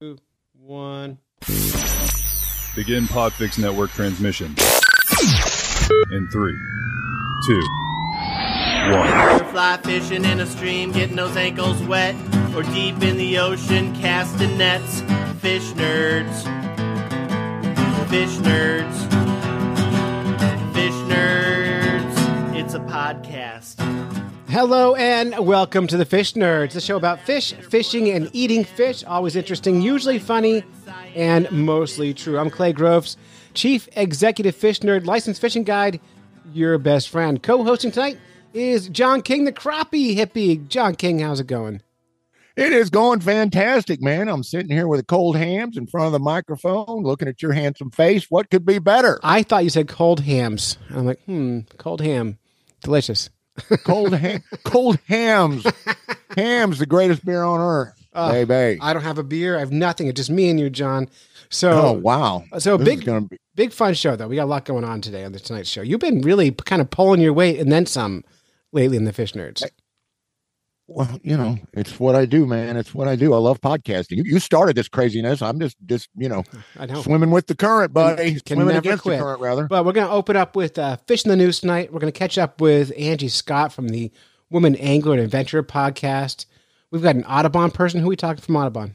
two, one. Begin Podfix Network transmission. In three, two, one. You're fly fishing in a stream, getting those ankles wet, or deep in the ocean, casting nets. Fish nerds. Fish nerds. Fish nerds. It's a podcast. Hello and welcome to the Fish Nerds, the show about fish, fishing, and eating fish. Always interesting, usually funny, and mostly true. I'm Clay Groves, Chief Executive Fish Nerd, licensed fishing guide, your best friend. Co hosting tonight is John King, the crappie hippie. John King, how's it going? It is going fantastic, man. I'm sitting here with a cold Hamm's in front of the microphone, looking at your handsome face. What could be better? I thought you said cold hams. I'm like, hmm, cold ham. Delicious. Cold ham, cold hams, Hamm's, the greatest beer on earth, Oh, baby. I don't have a beer. I have nothing. It's just me and you, John. So, oh wow! so This big, be big fun show though. We got a lot going on today on the tonight's show. You've been really kind of pulling your weight and then some lately in the fish nerds. Well. You know, it's what I do, man. It's what I do. I love podcasting. You, you started this craziness. I'm just, just you know, I know. swimming with the current, buddy. can swimming never against quit. the current, rather. But we're going to open up with uh, Fish in the News tonight. We're going to catch up with Angie Scott from the Woman Angler and Adventurer podcast. We've got an Audubon person. Who we talking from Audubon?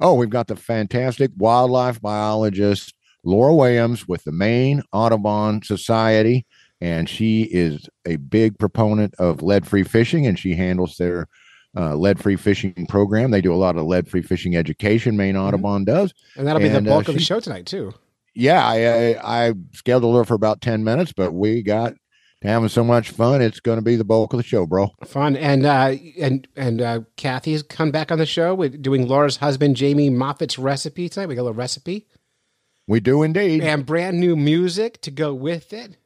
Oh, we've got the fantastic wildlife biologist Laura Williams with the Maine Audubon Society, and she is a big proponent of lead-free fishing, and she handles their uh, lead-free fishing program. They do a lot of lead-free fishing education. Maine Audubon does. And that'll be And, the uh, bulk of the show tonight, too. Yeah, I, I I scheduled her for about ten minutes, but we got having so much fun. It's going to be the bulk of the show, bro. Fun. And uh, and and uh, Kathy's come back on the show with doing Laura's husband, Jamie Moffat's recipe tonight. We got a little recipe We do indeed. and brand new music to go with it.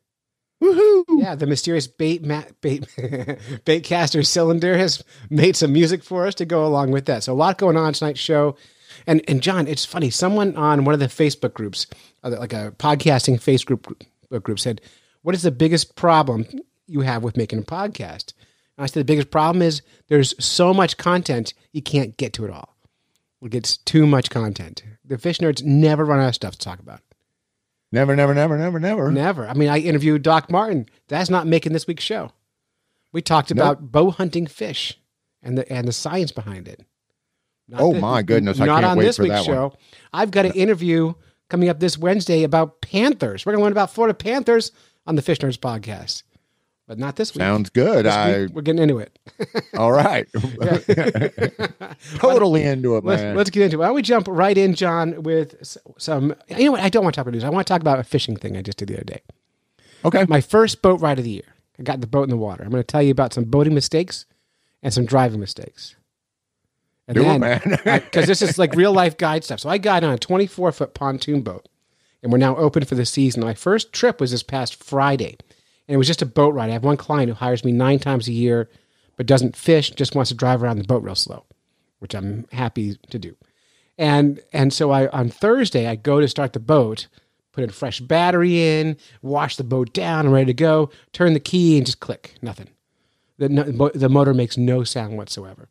Woohoo! Yeah, the mysterious bait ma- bait bait caster cylinder has made some music for us to go along with that. So a lot going on tonight's show. And and John, it's funny. Someone on one of the Facebook groups, uh, like a podcasting Facebook group, uh, group, said, "What is the biggest problem you have with making a podcast?" And I said, "The biggest problem is there's so much content you can't get to it all. It gets too much content. The fish nerds never run out of stuff to talk about." Never, never, never, never, never. Never. I mean, I interviewed Doc Martin. That's not making this week's show. We talked about bow hunting fish and the and the science behind it. Not Oh, my goodness. I not can't on wait this for week's that one. show. I've got an interview coming up this Wednesday about panthers. We're going to learn about Florida panthers on the Fish Nerds podcast, but not this week. Sounds good. This I week, we're getting into it. all right. totally into it, Let's, man. let's get into it. Why don't we jump right in, John, with some. You know what? I don't want to talk about news. I want to talk about a fishing thing I just did the other day. okay. my first boat ride of the year. I got the boat in the water. I'm going to tell you about some boating mistakes and some driving mistakes. And Do it, man. Because this is like real life guide stuff. So I got on a 24 foot pontoon boat, and we're now open for the season. My first trip was this past Friday, and it was just a boat ride. I have one client who hires me nine times a year, but doesn't fish, just wants to drive around the boat real slow, which I'm happy to do. And and so I on Thursday I go to start the boat, put a fresh battery in, wash the boat down, I'm ready to go, turn the key and just click, nothing. The no, the motor makes no sound whatsoever.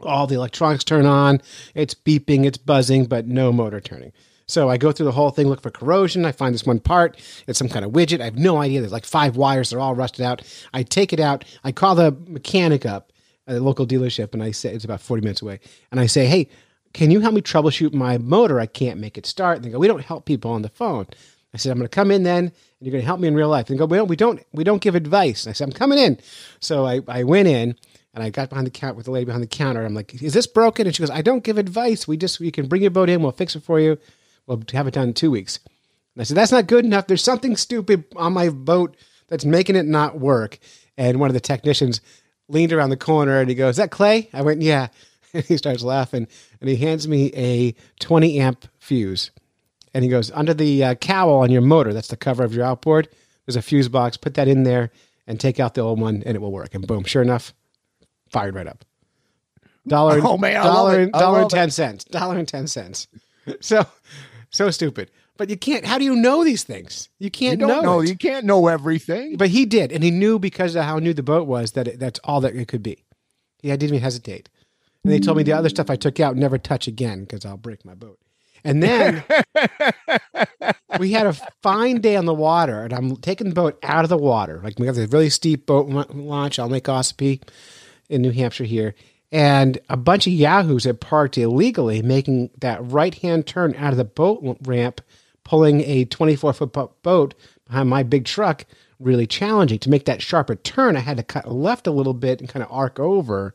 All the electronics turn on, it's beeping, it's buzzing, but no motor turning. So I go through the whole thing, look for corrosion. I find this one part. It's some kind of widget. I have no idea. There's like five wires. They're all rusted out. I take it out. I call the mechanic up at a local dealership, and I say it's about 40 minutes away. And I say, "Hey, can you help me troubleshoot my motor? I can't make it start." And they go, "We don't help people on the phone." I said, "I'm going to come in then, and you're going to help me in real life." And they go, "We don't, we don't, we don't give advice." And I said, "I'm coming in." So I, I went in. And I got behind the counter with the lady behind the counter. I'm like, "Is this broken?" And she goes, "I don't give advice. We just you can bring your boat in. We'll fix it for you. We'll have it done in two weeks." And I said, "That's not good enough. There's something stupid on my boat that's making it not work." And one of the technicians leaned around the corner and he goes, "Is that Clay?" I went, "Yeah." And he starts laughing and he hands me a 20 amp fuse. And he goes, "Under the uh, cowl on your motor, that's the cover of your outboard. There's a fuse box. Put that in there and take out the old one, and it will work." And boom, sure enough, fired right up. Dollar, Oh, man, dollar, and- dollar and love it. ten cents. Dollar and ten cents. So, so stupid. But you can't. How do you know these things? You You can't don't know. know. You can't know everything. But he did, and he knew because of how new the boat was that it, that's all that it could be. He didn't even hesitate. And they told me the other stuff I took out never touch again because I'll break my boat. And then we had a fine day on the water, and I'm taking the boat out of the water. Like we have this really steep boat la- launch on Lake Ossipee in New Hampshire here. And a bunch of yahoos had parked illegally, making that right hand turn out of the boat ramp, pulling a 24 foot boat behind my big truck really challenging. To make that sharper turn, I had to cut left a little bit and kind of arc over.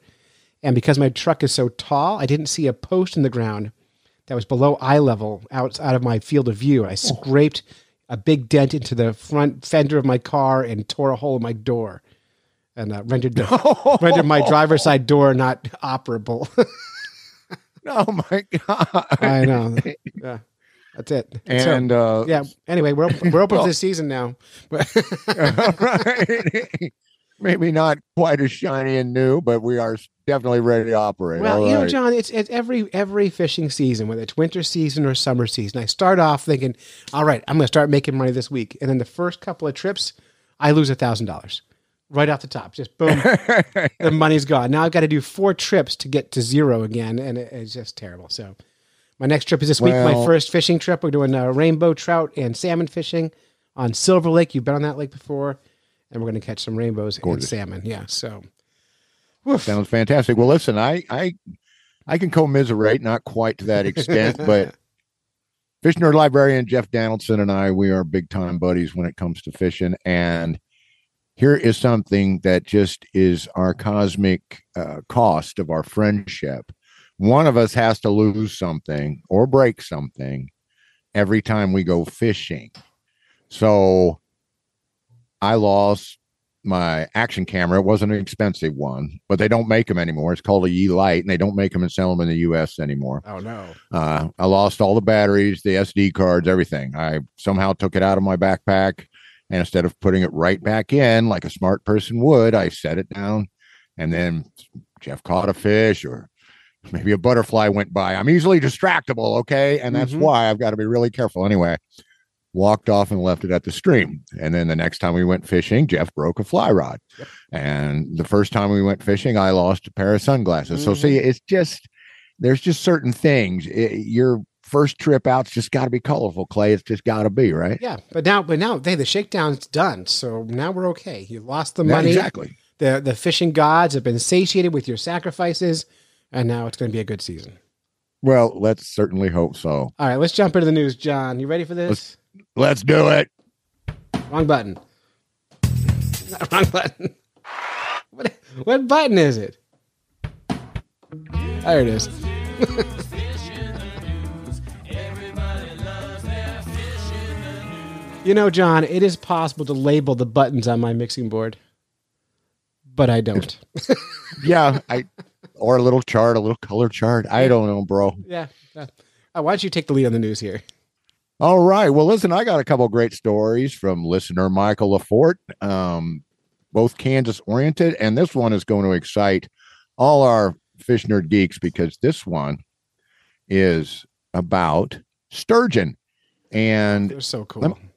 And because my truck is so tall, I didn't see a post in the ground that was below eye level out, out of my field of view. I scraped a big dent into the front fender of my car and tore a hole in my door and uh, rendered, the, rendered my driver's side door not operable. oh my god! I know. Yeah, that's it. So, And uh, yeah. Anyway, we're open, we're open Well- for this season now. right. maybe not quite as shiny and new, but we are definitely ready to operate. Well, All you know. John, it's, it's every every fishing season, whether it's winter season or summer season. I start off thinking, all right, I'm going to start making money this week, and then the first couple of trips, I lose a thousand dollars right off the top. Just boom, the money's gone. Now I've got to do four trips to get to zero again, and it, it's just terrible. So, my next trip is this week. My first fishing trip. We're doing uh, rainbow trout and salmon fishing on Silver Lake. You've been on that lake before, and we're going to catch some rainbows Gorgeous. and salmon. Yeah. So, woof. Sounds fantastic. Well, listen, I I I can commiserate, not quite to that extent, but fish nerd librarian Jeff Donaldson and I, we are big time buddies when it comes to fishing. And here is something that just is our cosmic uh, cost of our friendship. One of us has to lose something or break something every time we go fishing. So I lost my action camera. It wasn't an expensive one, but they don't make them anymore. It's called a YI Lite, and they don't make them and sell them in the U.S. anymore. oh no. Uh, I lost all the batteries, the SD cards, everything. I somehow took it out of my backpack, and instead of putting it right back in like a smart person would, I set it down, and then Jeff caught a fish or maybe a butterfly went by. I'm easily distractible, okay, and that's Mhm. why I've got to be really careful. Anyway, walked off and left it at the stream, and then the next time we went fishing, Jeff broke a fly rod, and the first time we went fishing, I lost a pair of sunglasses. So Mhm. see, it's just there's just certain things. I- your first trip out's just got to be colorful, Clay. It's just got to be right. Yeah, but now, but now, hey, the shakedown's done, so now we're okay. You lost the money. exactly. The the fishing gods have been satiated with your sacrifices, and now it's going to be a good season. Well, let's certainly hope so. All right, let's jump into the news, John. You ready for this? Let's do it. Wrong button. Not wrong button. What what button is it? There it is. you know, John, it is possible to label the buttons on my mixing board, but I don't. Yeah, I or a little chart, a little color chart. I don't know, bro. yeah. Uh, why don't you take the lead on the news here? All right. Well, listen, I got a couple great stories from listener Michael Leforte, um, both Kansas oriented, and this one is going to excite all our fish nerd geeks because this one is about sturgeon. And They're so cool. Lem-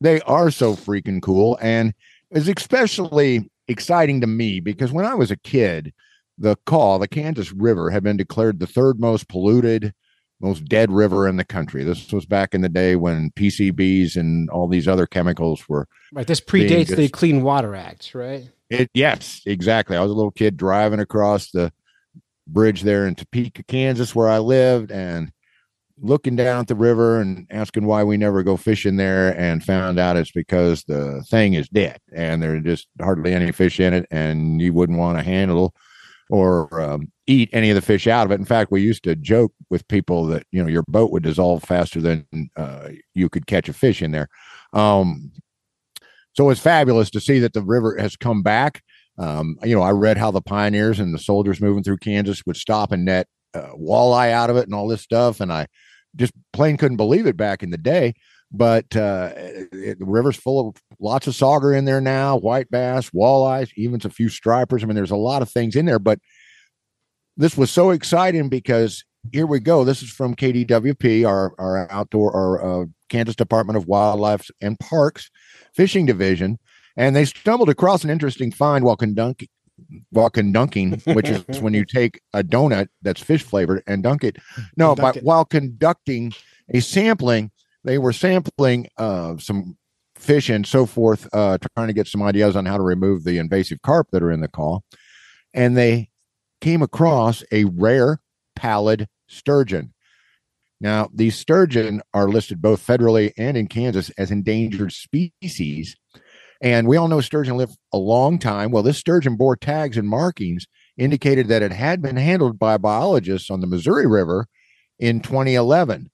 they are so freaking cool and it's especially exciting to me because when i was a kid the Kaw the kansas river had been declared the third most polluted most dead river in the country this was back in the day when pcbs and all these other chemicals were Right. This predates the Clean Water Act, right? it yes exactly i was a little kid driving across the bridge there in topeka kansas where i lived and looking down at the river and asking why we never go fishing there and found out it's because the thing is dead and there are just hardly any fish in it and you wouldn't want to handle or um, eat any of the fish out of it. In fact we used to joke with people that you know your boat would dissolve faster than uh, you could catch a fish in there. Um, so it's fabulous to see that the river has come back. Um, you know i read how the pioneers and the soldiers moving through kansas would stop and net uh, walleye out of it and all this stuff and i just plain couldn't believe it back in the day. But uh, it, the river's full of lots of sauger in there now, white bass, walleyes, even a few stripers. I mean, there's a lot of things in there. But this was so exciting because here we go. This is from KDWP, our our outdoor, our uh, Kansas Department of Wildlife and Parks Fishing Division, and they stumbled across an interesting find while conducting while conducting, which is when you take a donut that's fish flavored and dunk it. No, dunk but it. while conducting a sampling, they were sampling uh, some fish and so forth, uh, trying to get some ideas on how to remove the invasive carp that are in the Kaw. And they came across a rare pallid sturgeon. Now, these sturgeon are listed both federally and in Kansas as endangered species. And we all know sturgeon live a long time. Well, this sturgeon bore tags and markings indicated that it had been handled by biologists on the Missouri River in 2011.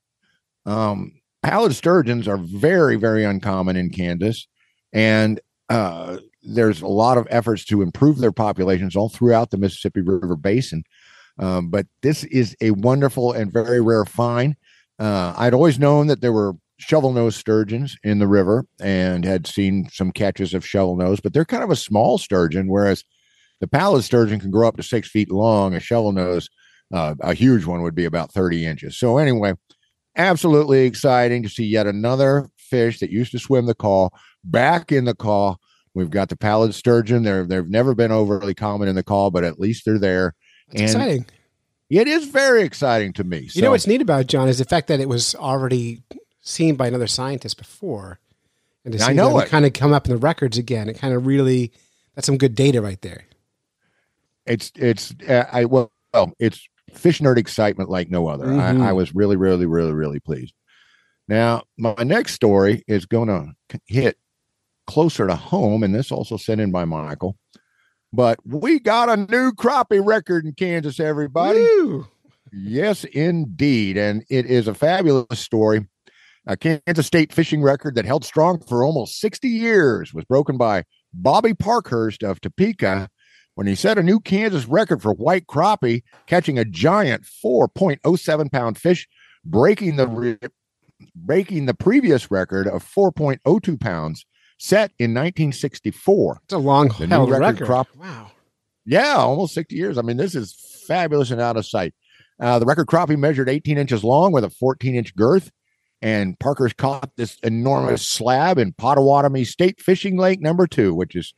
Um, pallid sturgeons are very, very uncommon in Kansas. And uh, there's a lot of efforts to improve their populations all throughout the Mississippi River Basin. Um, but this is a wonderful and very rare find. Uh, I'd always known that there were shovel nose sturgeons in the river and had seen some catches of shovel nose, but they're kind of a small sturgeon, whereas the pallid sturgeon can grow up to six feet long. A shovel nose, uh, a huge one, would be about 30 inches. So, anyway, absolutely exciting to see yet another fish that used to swim the Kaw back in the Kaw. We've got the pallid sturgeon. They're, they've never been overly common in the Kaw, but at least they're there. And exciting. It is very exciting to me. You So- know what's neat about it, John is the fact that it was already seen by another scientist before, and to I see know them it. kind of come up in the records again. It kind of really that's some good data right there. it's it's uh, I well, well it's fish nerd excitement like no other. Mhm. I, I was really really really really pleased. Now my next story is going to hit closer to home, and this also sent in by Michael. But we got a new crappie record in Kansas, everybody. Woo! Yes, indeed. And it is a fabulous story. A Kansas State fishing record that held strong for almost 60 years was broken by Bobby Parkhurst of Topeka when he set a new Kansas record for white crappie, catching a giant 4.07 pound fish, breaking the re- breaking the previous record of 4.02 pounds set in 1964. It's a long The held record record. crop- Wow. Yeah, almost 60 years. I mean, this is fabulous and out of sight. Uh, the record crappie measured 18 inches long with a 14 inch girth. And Parkhurst caught this enormous slab in Potawatomi State Fishing Lake number two, which is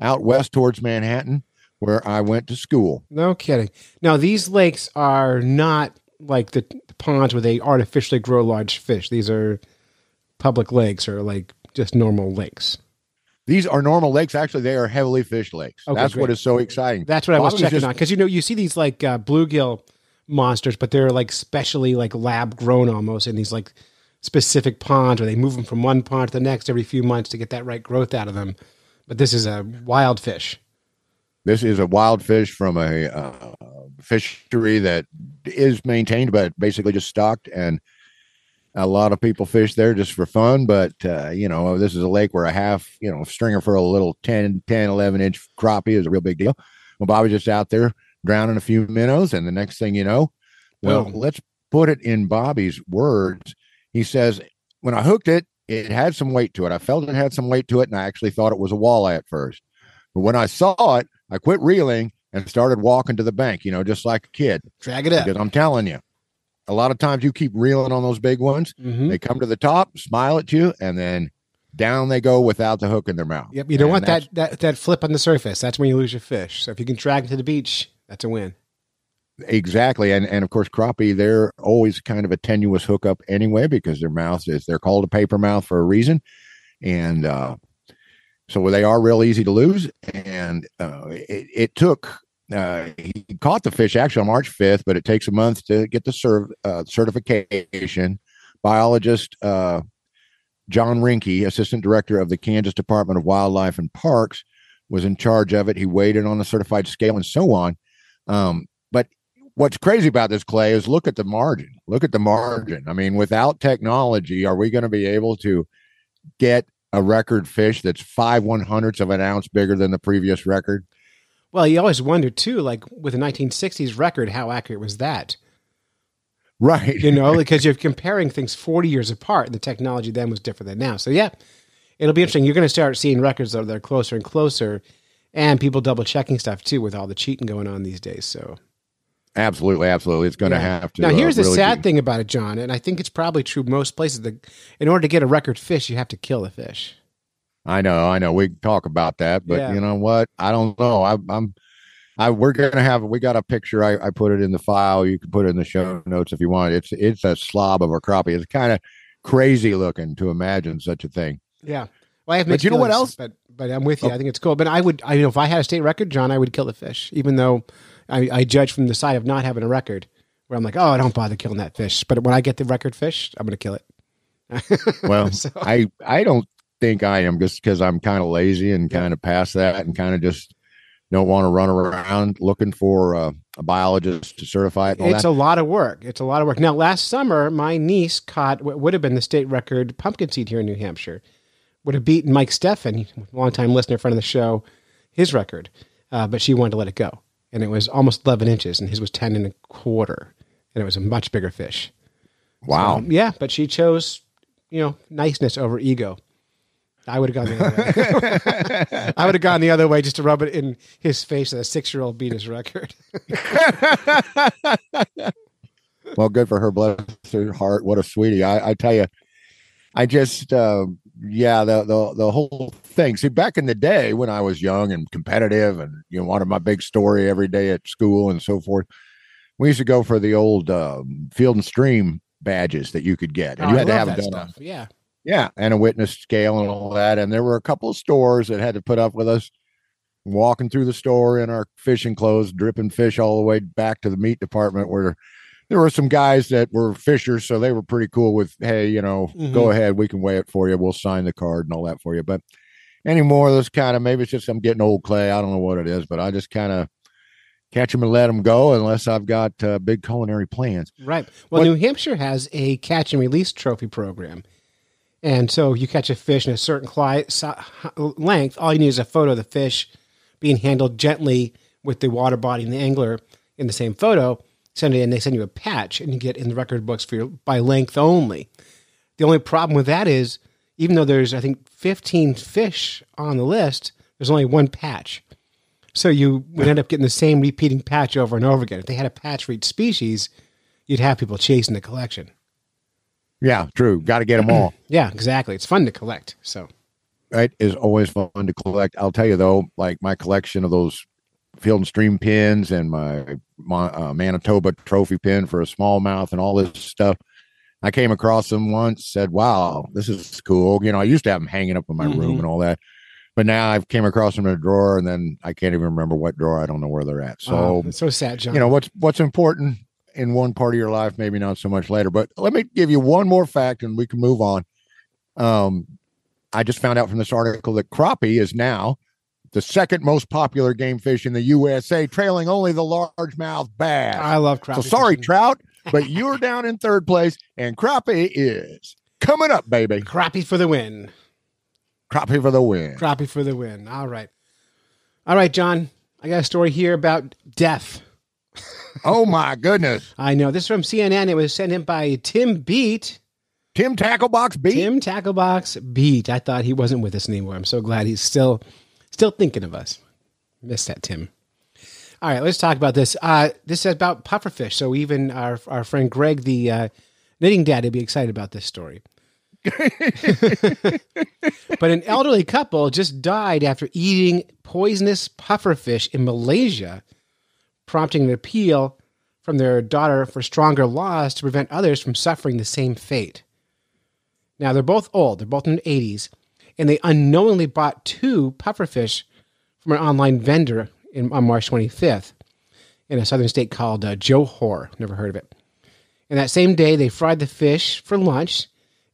out west towards Manhattan, where I went to school. No kidding. Now these lakes are not like the, the ponds where they artificially grow large fish. These are public lakes or like just normal lakes. These are normal lakes. Actually, they are heavily fished lakes. Okay, That's what great. is so exciting. That's what I was checking just- on because you know you see these like uh, bluegill monsters, but they're like specially like lab grown almost in these like specific ponds where they move them from one pond to the next every few months to get that right growth out of them. But this is a wild fish. This is a wild fish from a uh, fishery that is maintained, but basically just stocked. And a lot of people fish there just for fun. But, uh, you know, this is a lake where a half, you know, stringer for a little 10, 10, 11 inch crappie is a real big deal. Well, Bobby's just out there drowning a few minnows. And the next thing you know, well, Boom. let's put it in Bobby's words. He says, when I hooked it, it had some weight to it. I felt it had some weight to it, and I actually thought it was a walleye at first. But when I saw it, I quit reeling and started walking to the bank, you know, just like a kid. Drag it up. Because I'm telling you, a lot of times you keep reeling on those big ones, Mhm. they come to the top, smile at you, and then down they go without the hook in their mouth. Yep. You don't And want that, that that flip on the surface. That's when you lose your fish. So if you can drag it to the beach, that's a win. Exactly. And and of course, crappie, they're always kind of a tenuous hookup anyway, because their mouth is they're called a paper mouth for a reason. And uh so they are real easy to lose. And uh it, it took uh he caught the fish actually on March 5th, but it takes a month to get the serv- uh, certification. Biologist uh John Rinke, assistant director of the Kansas Department of Wildlife and Parks, was in charge of it. He weighed it on the certified scale and so on. Um, what's crazy about this clay is look at the margin. Look at the margin. I mean, without technology, are we going to be able to get a record fish that's five one hundredths of an ounce bigger than the previous record? Well, you always wonder too, like with the 1960s record, how accurate was that? Right. You know, because you're comparing things 40 years apart, and the technology then was different than now. So yeah, it'll be interesting. You're going to start seeing records that are closer and closer, and people double checking stuff too with all the cheating going on these days. So Absolutely, absolutely. It's going to Yeah. have to. Now, uh, here's the sad be- thing about it, John, and I think it's probably true most places. That in order to get a record fish, you have to kill the fish. I know, I know. We can talk about that, but Yeah. you know what? I don't know. I, I'm I we're gonna have we got a picture. I, I put it in the file. You can put it in the show notes if you want. It's it's a slob of a crappie. It's kind of crazy looking to imagine such a thing. Yeah. Well, I have But you know what else? But but I'm with you. Oh. I think it's cool. But I would, I you know, if I had a state record, John, I would kill the fish, even though I, I judge from the side of not having a record, where I'm like, oh, I don't bother killing that fish. But when I get the record fish, I'm going to kill it. Well, So- I I don't think I am just because I'm kind of lazy and kind of past that and kind of just don't want to run around looking for uh, a biologist to certify it. It's that. a lot of work. It's a lot of work. Now, last summer, my niece caught what would have been the state record pumpkin seed here in New Hampshire. Would have beaten Mike Steffen, longtime listener, friend of the show, his record. Uh, but she wanted to let it go. And it was almost 11 inches, and his was 10 and a quarter. And it was a much bigger fish. wow. Um, yeah, but she chose, you know, niceness over ego. I would have gone the other way. I would have gone the other way just to rub it in his face that a six year old beat his record. well, good for her. Bless her heart. What a sweetie. I, I tell you, I just, uh, yeah, the, the, the whole thing. See, back in the day when I was young and competitive and, you know, wanted my big story every day at school and so forth, we used to go for the old um, field and stream badges that you could get. And Oh, you had to have it that done stuff. Yeah. yeah, and a witness scale and all that. And there were a couple of stores that had to put up with us walking through the store in our fishing clothes, dripping fish all the way back to the meat department where there were some guys that were fishers, so they were pretty cool with, hey, you know, go Mhm. ahead, we can weigh it for you, we'll sign the card and all that for you. But anymore, those kind of maybe it's just I'm getting old clay. I don't know what it is, but I just kind of catch them and let them go unless I've got uh, big culinary plans. Right. Well, What- New Hampshire has a catch and release trophy program. And so you catch a fish in a certain cli- si- length, all you need is a photo of the fish being handled gently with the water body and the angler in the same photo. Send it in, they send you a patch, and you get in the record books for your, by length only. The only problem with that is, even though there's, I think, 15 fish on the list, there's only one patch. So you would end up getting the same repeating patch over and over again. If they had a patch for each species, you'd have people chasing the collection. Yeah, true. Got to get them all. Yeah, exactly. It's fun to collect. So right It is always fun to collect. I'll tell you though, like my collection of those field and stream pins and my, my uh, Manitoba trophy pin for a smallmouth and all this stuff. I came across them once, said, "Wow, this is cool." You know, I used to have them hanging up in my room Mhm. and all that, but now I've came across them in a drawer, and then I can't even remember what drawer. I don't know where they're at. So oh, so sad, John. you know what's what's important in one part of your life maybe not so much later but let me give you one more fact and we can move on um i just found out from this article that crappie is now the second most popular game fish in the usa trailing only the largemouth bass I love crappie. so sorry fishing. trout but you're down in third place and crappie is coming up baby crappie for the win. crappie for the win Crappie for the win. All right. All right, John. I got a story here about death. oh my goodness I know this is from CNN. It was sent in by Tim Bete. tim tacklebox beat Tim Tacklebox Bete. I thought he wasn't with us anymore. I'm so glad he's still still thinking of us. Missed that, Tim. All right, let's talk about this. Uh, this is about pufferfish. So even our our friend Greg, the uh, knitting dad, would be excited about this story. but an elderly couple just died after eating poisonous pufferfish in Malaysia, prompting an appeal from their daughter for stronger laws to prevent others from suffering the same fate. Now, they're both old, they're both in their 80s, and they unknowingly bought two pufferfish from an online vendor in, on March 25th in a southern state called uh, Johor. Never heard of it. And that same day, they fried the fish for lunch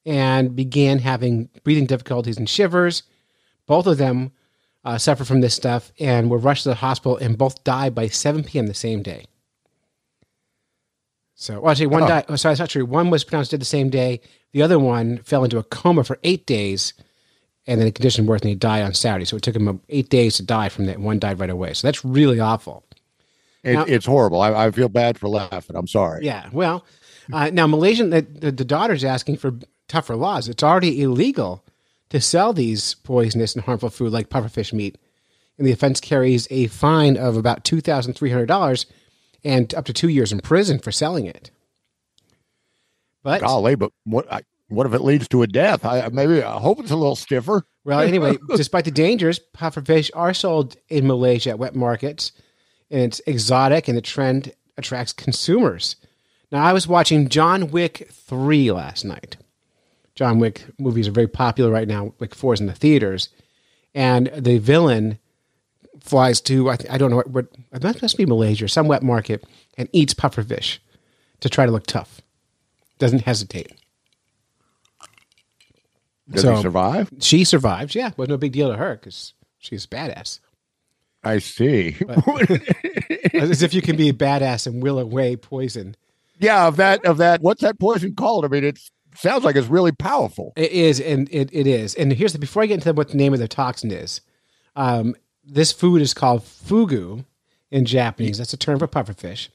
and began having breathing difficulties and shivers. Both of them uh, suffered from this stuff and were rushed to the hospital and both died by 7 p.m. the same day. So, well, actually, one Oh. died. Oh, sorry, that's not true. One was pronounced dead the same day. The other one fell into a coma for eight days, and then the condition worsened. And he died on Saturday. So it took him eight days to die from that. One died right away. So that's really awful. It, Now- it's horrible I, I feel bad for laughing i'm sorry Yeah. Well, uh, now Malaysian the, the the daughter's asking for tougher laws. It's already illegal to sell these poisonous and harmful food like pufferfish meat, and the offense carries a fine of about two thousand three hundred dollars and up to two years in prison for selling it. But golly, but what I, what if it leads to a death? I maybe I hope it's a little stiffer. Well, anyway, despite the dangers, pufferfish are sold in Malaysia at wet markets and it's exotic, and the trend attracts consumers. Now, I was watching John Wick 3 last night. John Wick movies are very popular right now. Wick 4 is in the theaters. And the villain flies to, I, I don't know what, what, it must be Malaysia, some wet market, and eats pufferfish to try to look tough. Doesn't hesitate. Does So- he survive? She survives. Yeah, was no big deal to her because she's badass. I see. As if you can be a badass and will away poison. yeah, of that of that. What's that poison called? I mean, it sounds like it's really powerful. It is, and it, it is. And here's the before I get into what the name of the toxin is. Um, this food is called fugu in Japanese. That's a term for pufferfish.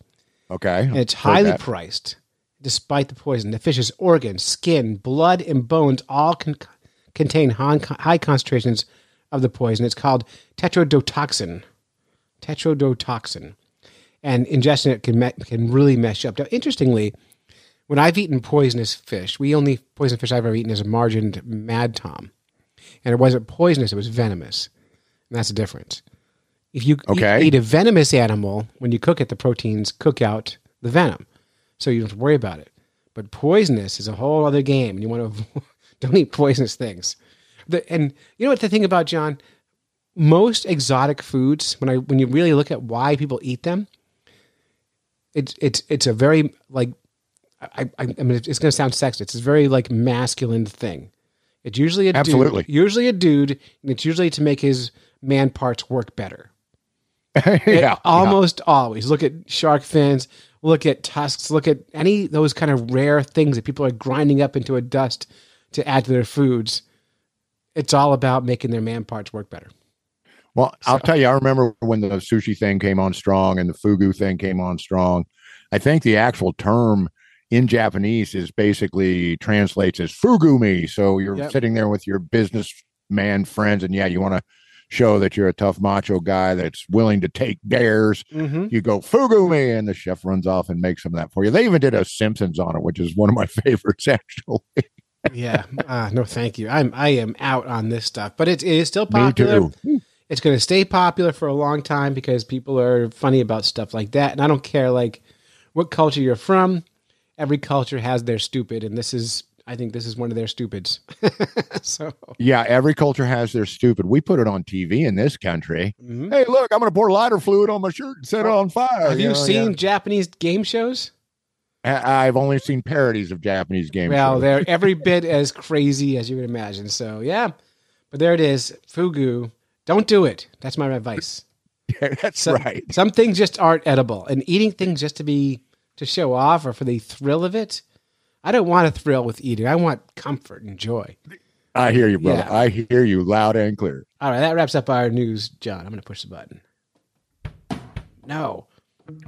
Okay, And it's highly priced, despite the poison. The fish's organs, skin, blood, and bones all con- contain high, high concentrations of the poison. It's called tetrodotoxin. Tetrodotoxin. And ingesting it can, me- can really mess you up. Now, interestingly, when I've eaten poisonous fish, we only poison fish I've ever eaten is a margined mad tom. And it wasn't poisonous, it was venomous. And that's the difference. If you eat- eat, a venomous animal, when you cook it, the proteins cook out the venom. So you don't have to worry about it. But poisonous is a whole other game. And you want to don't eat poisonous things. The, and you know what the thing about John? Most exotic foods, when I when you really look at why people eat them, it's it's it's a very like I, I, I mean, it's going to sound sexist. It's a very like masculine thing. It's usually a Absolutely. dude, usually a dude, and it's usually to make his man parts work better. It- yeah, almost always. Look at shark fins. Look at tusks. Look at any those kind of rare things that people are grinding up into a dust to add to their foods. It's all about making their man parts work better. Well, I'll tell you, I remember when the sushi thing came on strong and the fugu thing came on strong. I think the actual term in Japanese is basically translates as fugumi. So you're Yep. sitting there with your businessman friends, and yeah, you want to show that you're a tough macho guy that's willing to take dares. Mm-hmm. You go fugumi, and the chef runs off and makes some of that for you. They even did a Simpsons on it, which is one of my favorites, actually. yeah. Uh, no, thank you. I'm I am out on this stuff, but it, it is still Me popular. too. It's going to stay popular for a long time because people are funny about stuff like that, and I don't care like what culture you're from. Every culture has their stupid, and this is I think this is one of their stupids. so Yeah, every culture has their stupid. We put it on TV in this country. mhm. Hey, look, I'm going to pour lighter fluid on my shirt and set it on fire. have you know, seen yeah. Japanese game shows? I've only seen parodies of Japanese game shows. Well, shows. they're every bit as crazy as you would imagine. So yeah, but there it is. Fugu. Don't do it. That's my advice. That's So- right. Some things just aren't edible, and eating things just to be to show off or for the thrill of it. I don't want a thrill with eating. I want comfort and joy. I hear you, brother. Yeah. I hear you loud and clear. All right, that wraps up our news, John. I'm going to push the button. No.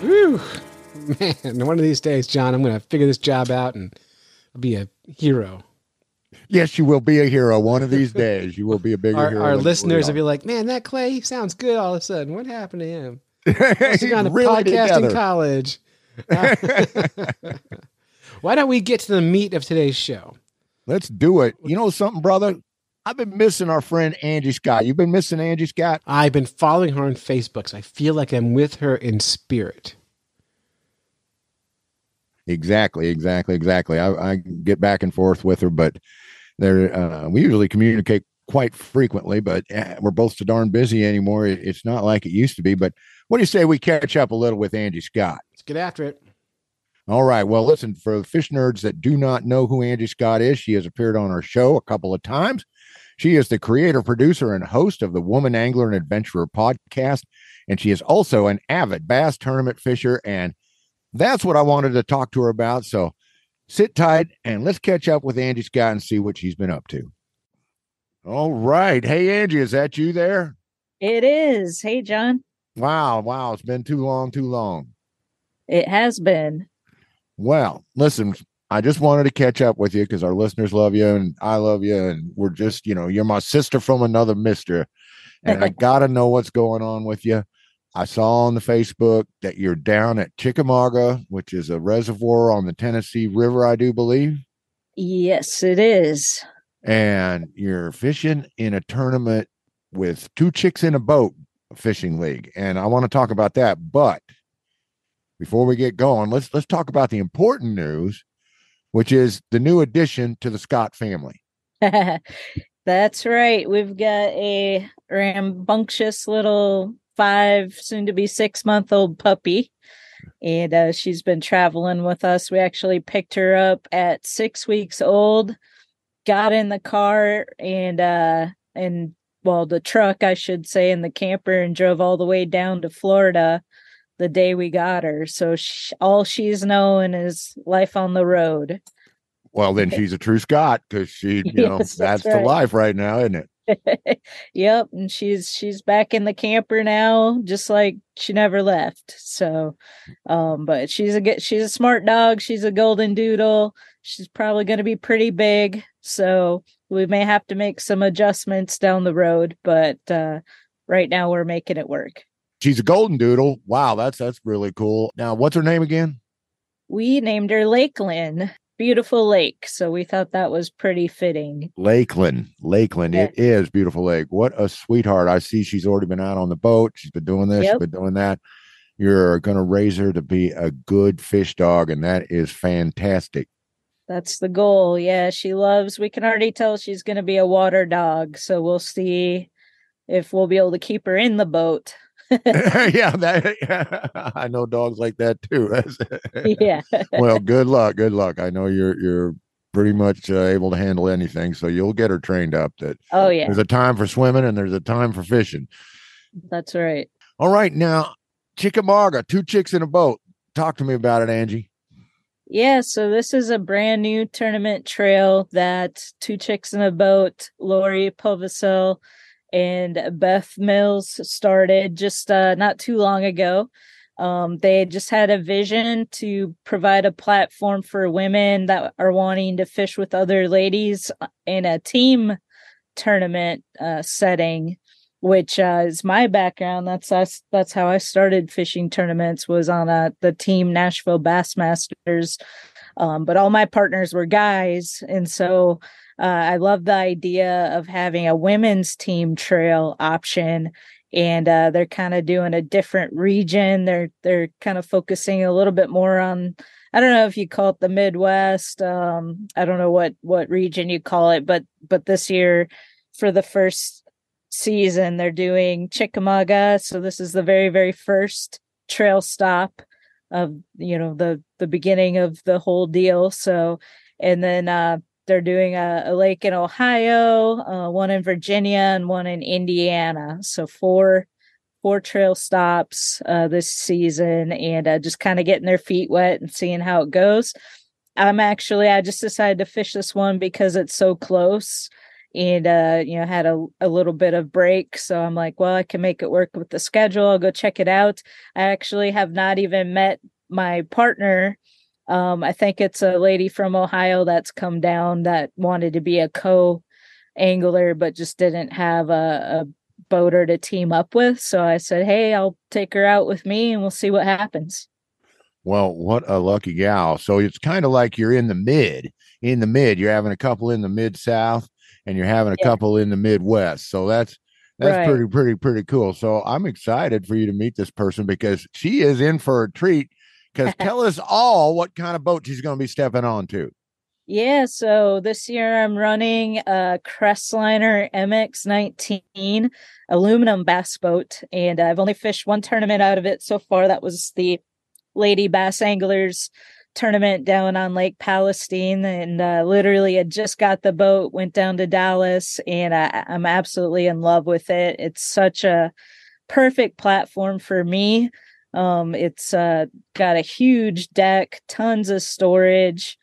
Whew. Man, one of these days, John, I'm going to figure this job out and be a hero. Yes, you will be a hero one of these days. You will be a bigger Our, hero. our listeners will be like, man, that Clay sounds good all of a sudden. What happened to him? He's gone to really podcasting together. college. Why don't we get to the meat of today's show? Let's do it. You know something, brother? I've been missing our friend Angie Scott. You've been missing Angie Scott? I've been following her on Facebook, so I feel like I'm with her in spirit. Exactly, exactly, exactly. I, I get back and forth with her, but there uh, we usually communicate quite frequently. But uh, we're both so darn busy anymore. It's not like it used to be. But what do you say we catch up a little with Angie Scott? Let's get after it. All right. Well, listen, for the fish nerds that do not know who Angie Scott is, she has appeared on our show a couple of times. She is the creator, producer, and host of the Woman Angler and Adventurer podcast. And she is also an avid bass tournament fisher. And that's what I wanted to talk to her about. So sit tight and let's catch up with Angie Scott and see what she's been up to. All right. Hey, Angie, is that you there? It is. Hey, John. Wow. Wow. It's been too long, too long. It has been. Well, listen, I just wanted to catch up with you because our listeners love you and I love you. And we're just, you know, you're my sister from another mister. And I got to know what's going on with you. I saw on the Facebook that you're down at Chickamauga, which is a reservoir on the Tennessee River, I do believe. Yes, it is. and you're fishing in a tournament with two chicks in a boat fishing league. And I want to talk about that. But before we get going, let's let's talk about the important news, which is the new addition to the Scott family. That's right. We've got a rambunctious little five, soon to be six month old puppy. And uh, she's been traveling with us. We actually picked her up at six weeks old, got in the car and, uh, and well, the truck, I should say, in the camper and drove all the way down to Florida the day we got her. So she, all she's known is life on the road. Well, then she's a true Scott because she, you know, Yes, that's, that's the life right now, isn't it? yep, and she's she's back in the camper now, just like she never left. So, um, but she's a she's a smart dog. She's a golden doodle. She's probably going to be pretty big, so we may have to make some adjustments down the road. But uh, right now, we're making it work. She's a golden doodle. Wow, that's that's really cool. Now, what's her name again? We named her Lakeland, beautiful lake. So we thought that was pretty fitting. Lakeland. Lakeland. It is beautiful lake. What a sweetheart. I see she's already been out on the boat. She's been doing this, she's Yep. been doing that. You're going to raise her to be a good fish dog, and that is fantastic. That's the goal. Yeah, she loves. We can already tell she's going to be a water dog. So we'll see if we'll be able to keep her in the boat. yeah, that I know dogs like that too. Yeah. well, good luck. Good luck. I know you're you're pretty much uh, able to handle anything, so you'll get her trained up. That Oh yeah. there's a time for swimming and there's a time for fishing. That's right. All right, now Chickamauga, two chicks in a boat. Talk to me about it, Angie. Yeah, so this is a brand new tournament trail that Two Chicks in a Boat, Lori Povicil, and Beth Mills started just uh, not too long ago. Um, they just had a vision to provide a platform for women that are wanting to fish with other ladies in a team tournament uh, setting, which uh, is my background. That's us. That's how I started fishing tournaments. Was on uh the team Nashville Bassmasters, um, but all my partners were guys, and so uh, I love the idea of having a women's team trail option. And uh, they're kind of doing a different region. They're they're kind of focusing a little bit more on I don't know if you call it the Midwest. Um, I don't know what what region you call it, but but this year for the first season they're doing Chickamauga. So this is the very very first trail stop of you know the the beginning of the whole deal. So and then uh, they're doing a, a lake in Ohio, uh, one in Virginia, and one in Indiana. So four four trail stops uh, this season, and uh, just kind of getting their feet wet and seeing how it goes. I'm actually I just decided to fish this one because it's so close and uh you know had a, a little bit of break so i'm like well i can make it work with the schedule i'll go check it out i actually have not even met my partner um i think it's a lady from ohio that's come down that wanted to be a co angler but just didn't have a, a boater to team up with so i said hey i'll take her out with me and we'll see what happens Well, what a lucky gal. So it's kind of like you're in the mid, in the mid. You're having a couple in the mid south and you're having a Yeah. couple in the Midwest. So that's that's Right. pretty, pretty, pretty cool. So I'm excited for you to meet this person because she is in for a treat. Because tell us all what kind of boat she's going to be stepping onto. Yeah, so this year I'm running a Crestliner MX19 aluminum bass boat, and I've only fished one tournament out of it so far. That was the Lady Bass Anglers tournament down on Lake Palestine, and uh, literally had just got the boat, went down to Dallas, and I, I'm absolutely in love with it. It's such a perfect platform for me. Um, it's uh, got a huge deck, tons of storage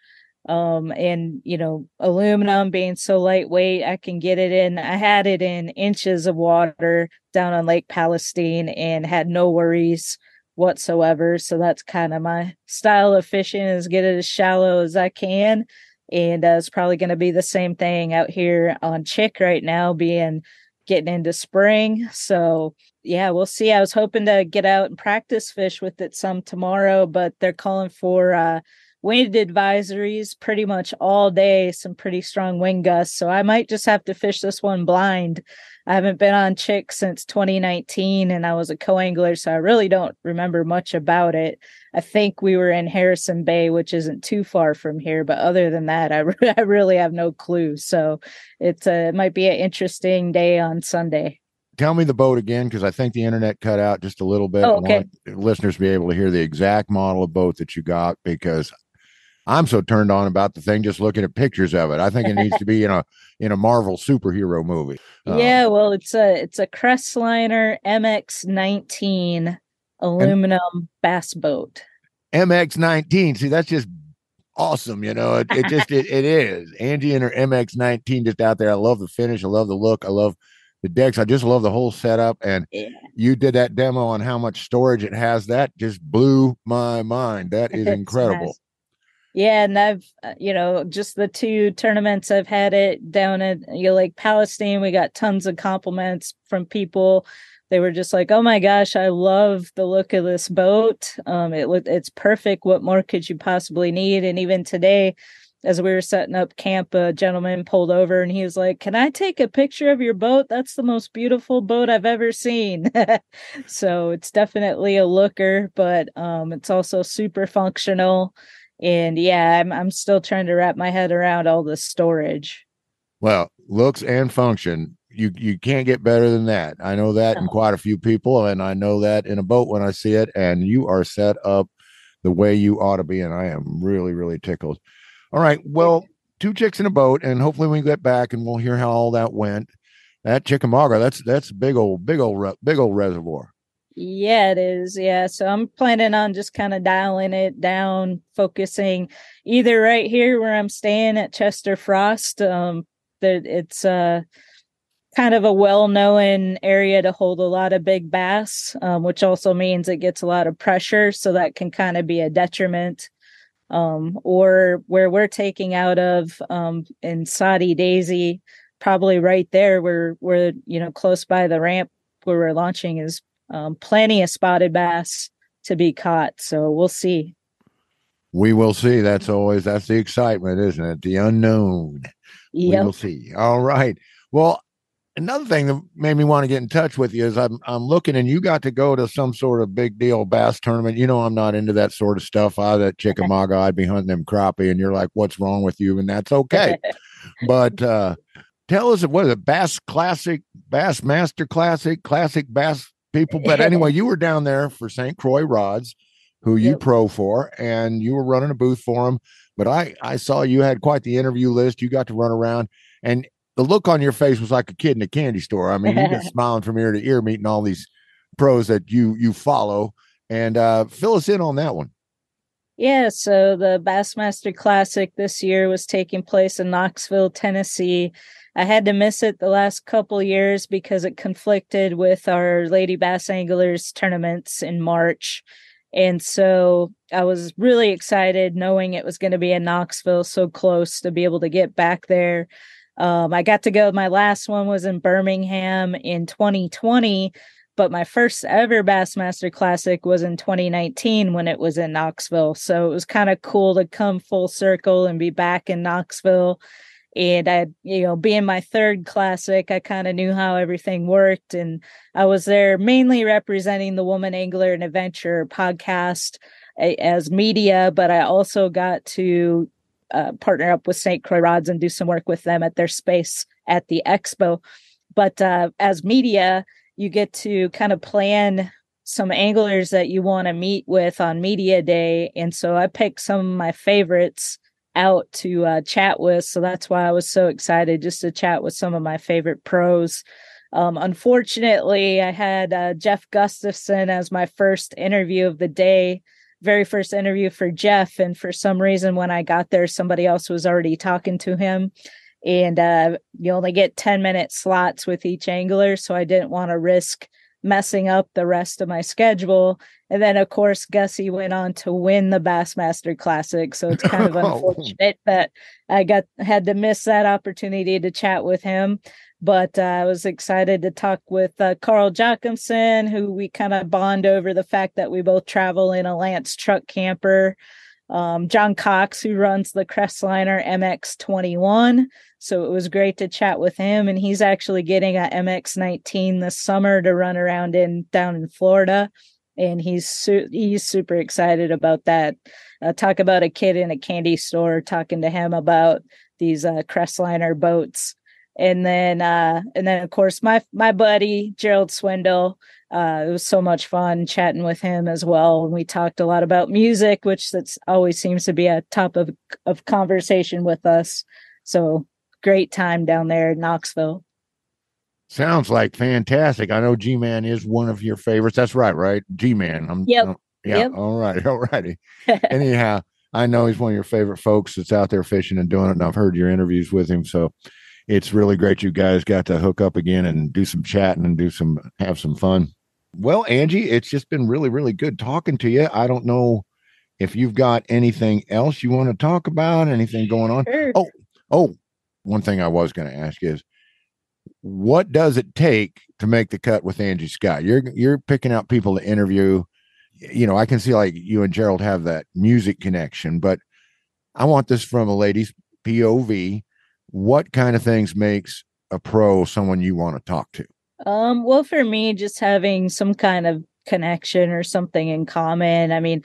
um and you know aluminum being so lightweight i can get it in. I had it in inches of water down on lake palestine and had no worries whatsoever. So that's kind of my style of fishing is get it as shallow as i can. And uh, it's probably going to be the same thing out here on chick right now being getting into spring so yeah we'll see i was hoping to get out and practice fish with it some tomorrow but they're calling for uh wind advisories pretty much all day, some pretty strong wind gusts. So I might just have to fish this one blind. I haven't been on Chick since 2019 and I was a co angler, so I really don't remember much about it. I think we were in Harrison Bay, which isn't too far from here, but other than that, I, re- I really have no clue. So it's a, it might be an interesting day on Sunday. Tell me the boat again because I think the internet cut out just a little bit. Oh, okay. I want listeners to be able to hear the exact model of boat that you got because I'm so turned on about the thing just looking at pictures of it. I think it needs to be in a in a Marvel superhero movie. Um, yeah, well, it's a it's a Crestliner MX19 aluminum bass boat. MX19. See, that's just awesome. You know, it, it just it, it is. Angie and her MX19 just out there. I love the finish. I love the look. I love the decks. I just love the whole setup. And Yeah. you did that demo on how much storage it has. That just blew my mind. That is It's incredible. nice. Yeah, and I've uh, you know just the two tournaments I've had it down at you know, like Palestine. We got tons of compliments from people. They were just like, "Oh my gosh, I love the look of this boat. Um, it looked it's perfect. What more could you possibly need?" And even today, as we were setting up camp, a gentleman pulled over and he was like, "Can I take a picture of your boat? That's the most beautiful boat I've ever seen." so it's definitely a looker, but um, it's also super functional and yeah I'm, I'm still trying to wrap my head around all the storage Well, looks and function. You you can't get better than that. I know that in quite a few people, and I know that in a boat when I see it. And you are set up the way you ought to be, and I am really really tickled. All right, well, two chicks in a boat, and hopefully we get back and we'll hear how all that went. That Chickamauga, that's that's big old big old big old reservoir. Yeah it is yeah so i'm planning on just kind of dialing it down focusing either right here where i'm staying at chester frost um that it's uh kind of a well-known area to hold a lot of big bass um, which also means it gets a lot of pressure so that can kind of be a detriment um, or where we're taking out of um, in Soddy Daisy, probably right there where we're you know close by the ramp where we're launching is um, plenty of spotted bass to be caught. So we'll see. We will see. That's always that's the excitement, isn't it? The unknown. We will see. All right. Well, another thing that made me want to get in touch with you is I'm I'm looking and you got to go to some sort of big deal bass tournament. You know, I'm not into that sort of stuff. I that Chickamauga, I'd be hunting them crappie, and you're like, what's wrong with you? And that's okay. but uh tell us what is it, Bass Classic, Bass Master Classic, Classic Bass people. But anyway, you were down there for St. Croix Rods, who you Yep. pro for, and you were running a booth for them. But I I saw you had quite the interview list. You got to run around, and the look on your face was like a kid in a candy store. I mean, you just smiling from ear to ear, meeting all these pros that you you follow. And uh fill us in on that one. Yeah, so the Bassmaster Classic this year was taking place in Knoxville, Tennessee. I had to miss it the last couple years because it conflicted with our Lady Bass Anglers tournaments in March. And so I was really excited knowing it was going to be in Knoxville, so close to be able to get back there. Um, I got to go, my last one was in Birmingham in 2020, but my first ever Bassmaster Classic was in 2019 when it was in Knoxville. So it was kind of cool to come full circle and be back in Knoxville. And I, you know, being my third classic, I kind of knew how everything worked. And I was there mainly representing the Woman Angler and Adventure podcast as media, but I also got to uh, partner up with St. Croix Rods and do some work with them at their space at the expo. But uh, as media, you get to kind of plan some anglers that you want to meet with on media day and so i picked some of my favorites out to uh, chat with so that's why i was so excited just to chat with some of my favorite pros. Um, unfortunately i had uh, jeff gustafson as my first interview of the day very first interview for jeff and for some reason when i got there somebody else was already talking to him. And uh, you only get 10 minute slots with each angler so i didn't want to risk messing up the rest of my schedule. And then of course gussie went on to win the bassmaster classic. So it's kind of Oh. unfortunate that i got had to miss that opportunity to chat with him. But uh, i was excited to talk with uh, carl jocumsen who we kind of bond over the fact that we both travel in a lance truck camper um, John Cox, who runs the Crestliner MX21. So it was great to chat with him. And he's actually getting a MX19 this summer to run around in down in Florida. And he's su- he's super excited about that. Uh, talk about a kid in a candy store talking to him about these uh, Crestliner boats. And then uh, and then of course my my buddy Gerald Swindle uh, it was so much fun chatting with him as well. And we talked a lot about music, which that's always seems to be a top of, of conversation with us. So great time down there in Knoxville. Sounds like fantastic. I know G Man is one of your favorites. That's right, right? G Man. I'm Yep. I'm- yeah. Yep. All right. All righty. Anyhow, I know he's one of your favorite folks that's out there fishing and doing it. And I've heard your interviews with him. So it's really great you guys got to hook up again and do some chatting and do some have some fun. Well, Angie, it's just been really, really good talking to you. I don't know if you've got anything else you want to talk about, anything going on. Sure. Oh, oh, one thing I was going to ask is what does it take to make the cut with Angie Scott? You're you're picking out people to interview. You know, I can see like you and Gerald have that music connection, but I want this from a lady's POV. What kind of things makes a pro someone you want to talk to? Um, well, for me, just having some kind of connection or something in common. I mean,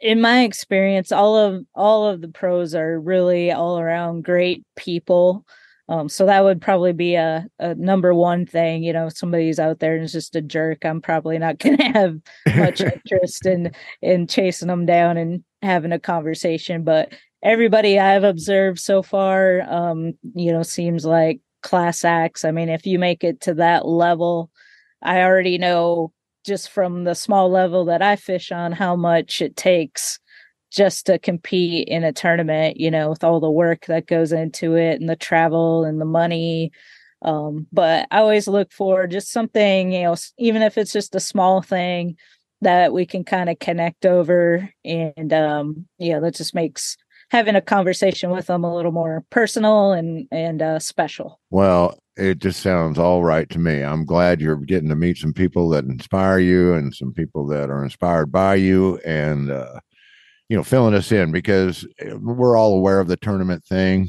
in my experience, all of all of the pros are really all around great people. Um, so that would probably be a, a number one thing. You know, if somebody's out there and is just a jerk, I'm probably not going to have much interest in in chasing them down and having a conversation. But everybody I've observed so far, um, you know, seems like class acts. I mean, if you make it to that level, I already know just from the small level that I fish on how much it takes just to compete in a tournament, you know, with all the work that goes into it and the travel and the money. Um, but I always look for just something, you know, even if it's just a small thing that we can kind of connect over. And, um, yeah, that just makes having a conversation with them a little more personal and, and, uh, special. Well, it just sounds all right to me. I'm glad you're getting to meet some people that inspire you and some people that are inspired by you and, uh, you know, filling us in because eh, we're all aware of the tournament thing.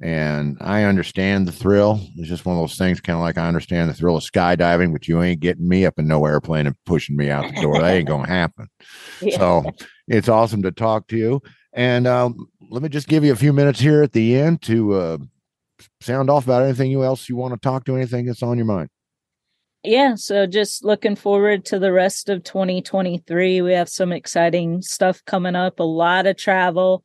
And I understand the thrill. It's just one of those things, kind of like I understand the thrill of skydiving, but you ain't getting me up in no airplane and pushing me out the door. that ain't going to happen. Yeah. So it's awesome to talk to you. And um, let me just give you a few minutes here at the end to uh, sound off about anything you else you want to talk to, anything that's on your mind. yeah so just looking forward to the rest of 2023 we have some exciting stuff coming up a lot of travel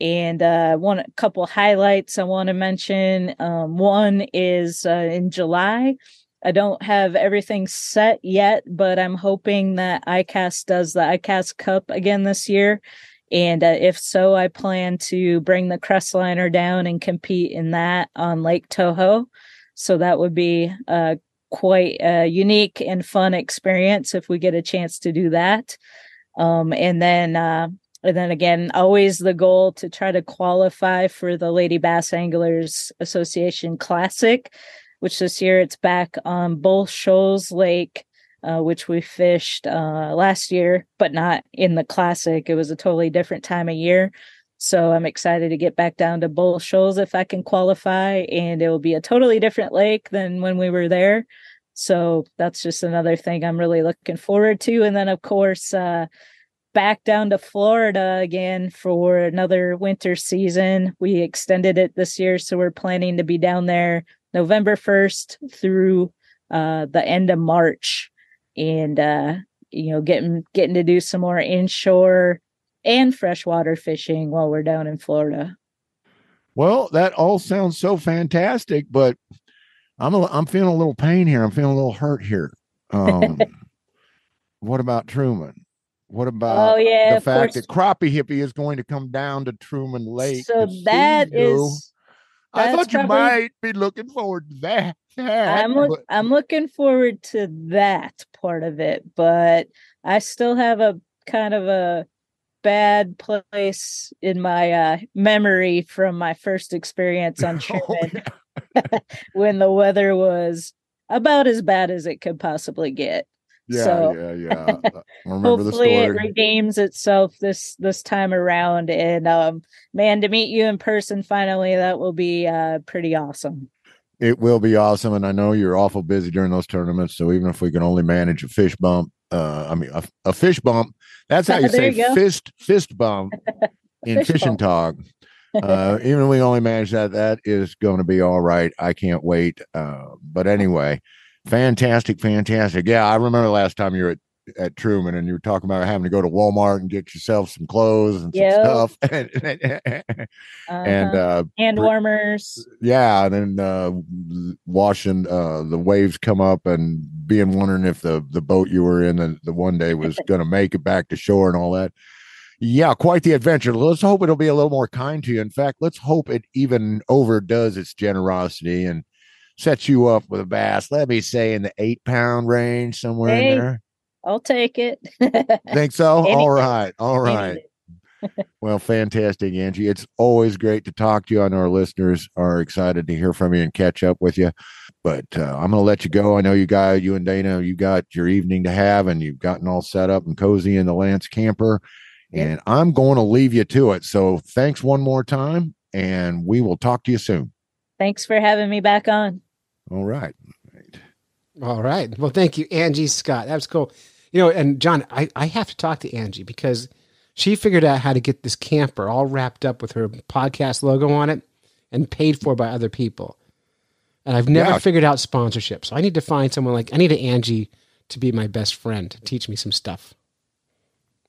and uh one a couple highlights i want to mention. Um one is uh, in july i don't have everything set yet but i'm hoping that icast does the icast cup again this year and uh, if so i plan to bring the crestliner down and compete in that on lake toho so that would be uh quite a unique and fun experience if we get a chance to do that. Um, and then, uh, and then again, always the goal to try to qualify for the Lady Bass Anglers Association Classic, which this year it's back on Bull Shoals Lake, uh, which we fished uh, last year, but not in the classic. It was a totally different time of year. So I'm excited to get back down to Bull Shoals if I can qualify, and it will be a totally different lake than when we were there. So that's just another thing I'm really looking forward to. And then of course, uh, back down to Florida again for another winter season. We extended it this year, so we're planning to be down there November 1st through uh, the end of March, and uh, you know, getting getting to do some more inshore and freshwater fishing while we're down in Florida. Well, that all sounds so fantastic, but I'm a, I'm feeling a little pain here. I'm feeling a little hurt here. Um, what about Truman? What about oh yeah, the fact course. that Crappie Hippie is going to come down to Truman Lake? so that you? I thought you probably- might be looking forward to that. That, I'm look, I'm looking forward to that part of it, but I still have a kind of a bad place in my uh, memory from my first experience on Oh, Truman when the weather was about as bad as it could possibly get. Yeah, so yeah, yeah. I remember the hopefully it redeems itself this this time around. And um, man, to meet you in person finally, that will be uh, pretty awesome. It will be awesome, and I know you're awful busy during those tournaments. So even if we can only manage a fish bump, uh, I mean a, a fish bump. That's how you say you fist fist bump in Fish fishing talk. Uh, even if we only manage that, that is going to be all right. I can't wait. Uh, but anyway, fantastic, fantastic. Yeah, I remember last time you were at, at Truman and you were talking about having to go to Walmart and get yourself some clothes and some Yep. stuff. and and Uh-huh. uh, hand warmers. yeah, and then uh, watching uh, the waves come up and being wondering if the the boat you were in the, the one day was going to make it back to shore and all that. Yeah, quite the adventure. Let's hope it'll be a little more kind to you. In fact, let's hope it even overdoes its generosity and sets you up with a bass. Let me say in the eight pound range somewhere Hey, in there. I'll take it. Think so? Any all day. right, all right. Well, fantastic, Angie. It's always great to talk to you. I know our listeners are excited to hear from you and catch up with you. But uh, I'm going to let you go. I know you got you and Dana. You got your evening to have, and you've gotten all set up and cozy in the Lance camper. And I'm going to leave you to it. So thanks one more time, and we will talk to you soon. Thanks for having me back on. All right. All right. Well, thank you, Angie Scott. That was cool. You know, and John, I, I have to talk to Angie because she figured out how to get this camper all wrapped up with her podcast logo on it and paid for by other people. And I've never Yeah. figured out sponsorship. So I need to find someone like I need an Angie to be my best friend to teach me some stuff.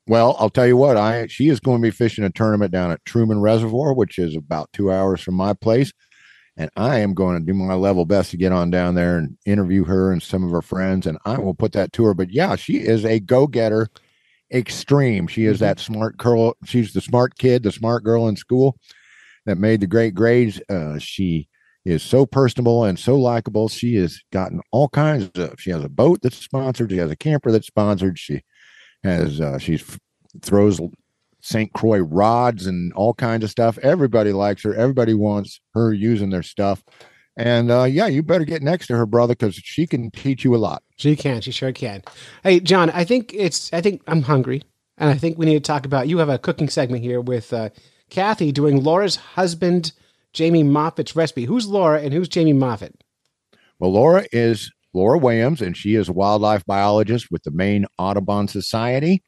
Well, I'll tell you what, I she is going to be fishing a tournament down at Truman Reservoir, which is about two hours from my place. And I am going to do my level best to get on down there and interview her and some of her friends, and I will put that to her. But yeah, she is a go-getter extreme. She is Mhm. that smart girl. She's the smart kid, the smart girl in school that made the great grades. Uh, she is so personable and so likable. She has gotten all kinds of. She has a boat that's sponsored. She has a camper that's sponsored. She has uh, she throws St. Croix rods and all kinds of stuff. Everybody likes her. Everybody wants her using their stuff. And uh, yeah, you better get next to her, brother, because she can teach you a lot. She can. She sure can. Hey, John, I think it's, I think I'm hungry. And I think we need to talk about, you have a cooking segment here with uh, Kathy doing Laura's husband, Jamie Moffat's recipe. Who's Laura and who's Jamie Moffat? Well, Laura is Laura Williams, and she is a wildlife biologist with the Maine Audubon Society.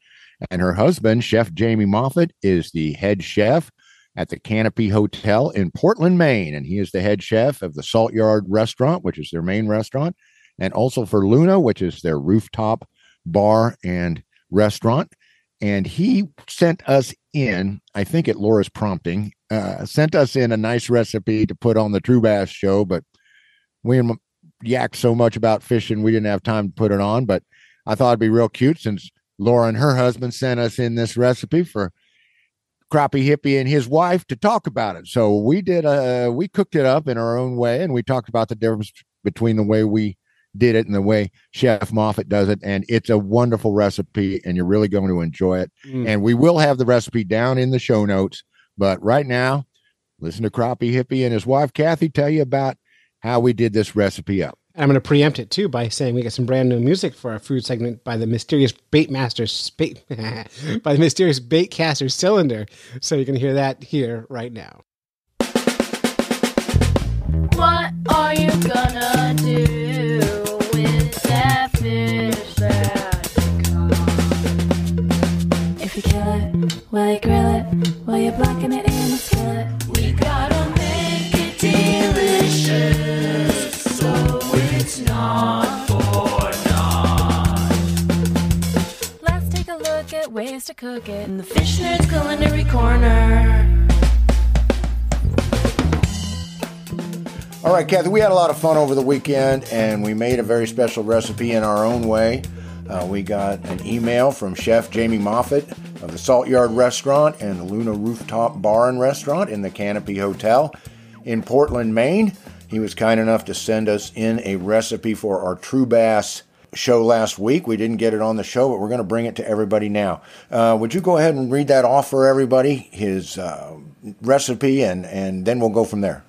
And her husband, Chef Jamie Moffat, is the head chef at the Canopy Hotel in Portland, Maine. And he is the head chef of the Salt Yard Restaurant, which is their main restaurant, and also for Luna, which is their rooftop bar and restaurant. And he sent us in, I think at Laura's prompting, uh, sent us in a nice recipe to put on the True Bass show, but we yacked so much about fishing, we didn't have time to put it on. But I thought it'd be real cute since Laura and her husband sent us in this recipe for Crappie Hippie and his wife to talk about it. So we did uh we cooked it up in our own way and we talked about the difference between the way we did it and the way Chef Moffat does it. And it's a wonderful recipe and you're really going to enjoy it. Mm. And we will have the recipe down in the show notes. But right now, listen to Crappie Hippie and his wife Kathy tell you about how we did this recipe up. And I'm going to preempt it too by saying we got some brand new music for our food segment by the mysterious bait master bait, by the mysterious bait caster cylinder. So you can hear that here right now. What are you gonna do with that fish that? If you kill it, will you grill it? Will you blacken it in the Fish Nerds Culinary Corner. All right, Kathy, we had a lot of fun over the weekend and we made a very special recipe in our own way. Uh, we got an email from Chef Jamie Moffat of the Salt Yard Restaurant and the Luna Rooftop Bar and Restaurant in the Canopy Hotel in Portland, Maine. He was kind enough to send us in a recipe for our True Bass show last week. We didn't get it on the show, but we're going to bring it to everybody now. Uh, would you go ahead and read that off for everybody, his uh, recipe, and, and then we'll go from there?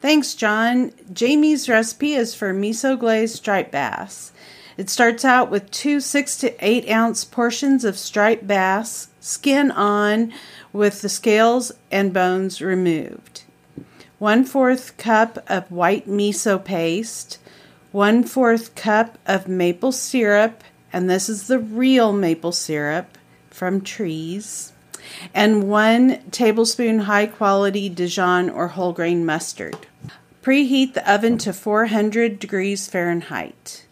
Thanks, John. Jamie's recipe is for miso glazed striped bass. It starts out with two six to eight ounce portions of striped bass, skin on, with the scales and bones removed. One fourth cup of white miso paste, one fourth cup of maple syrup, and this is the real maple syrup from trees, and one tablespoon high quality Dijon or whole grain mustard. Preheat the oven to 400 degrees Fahrenheit.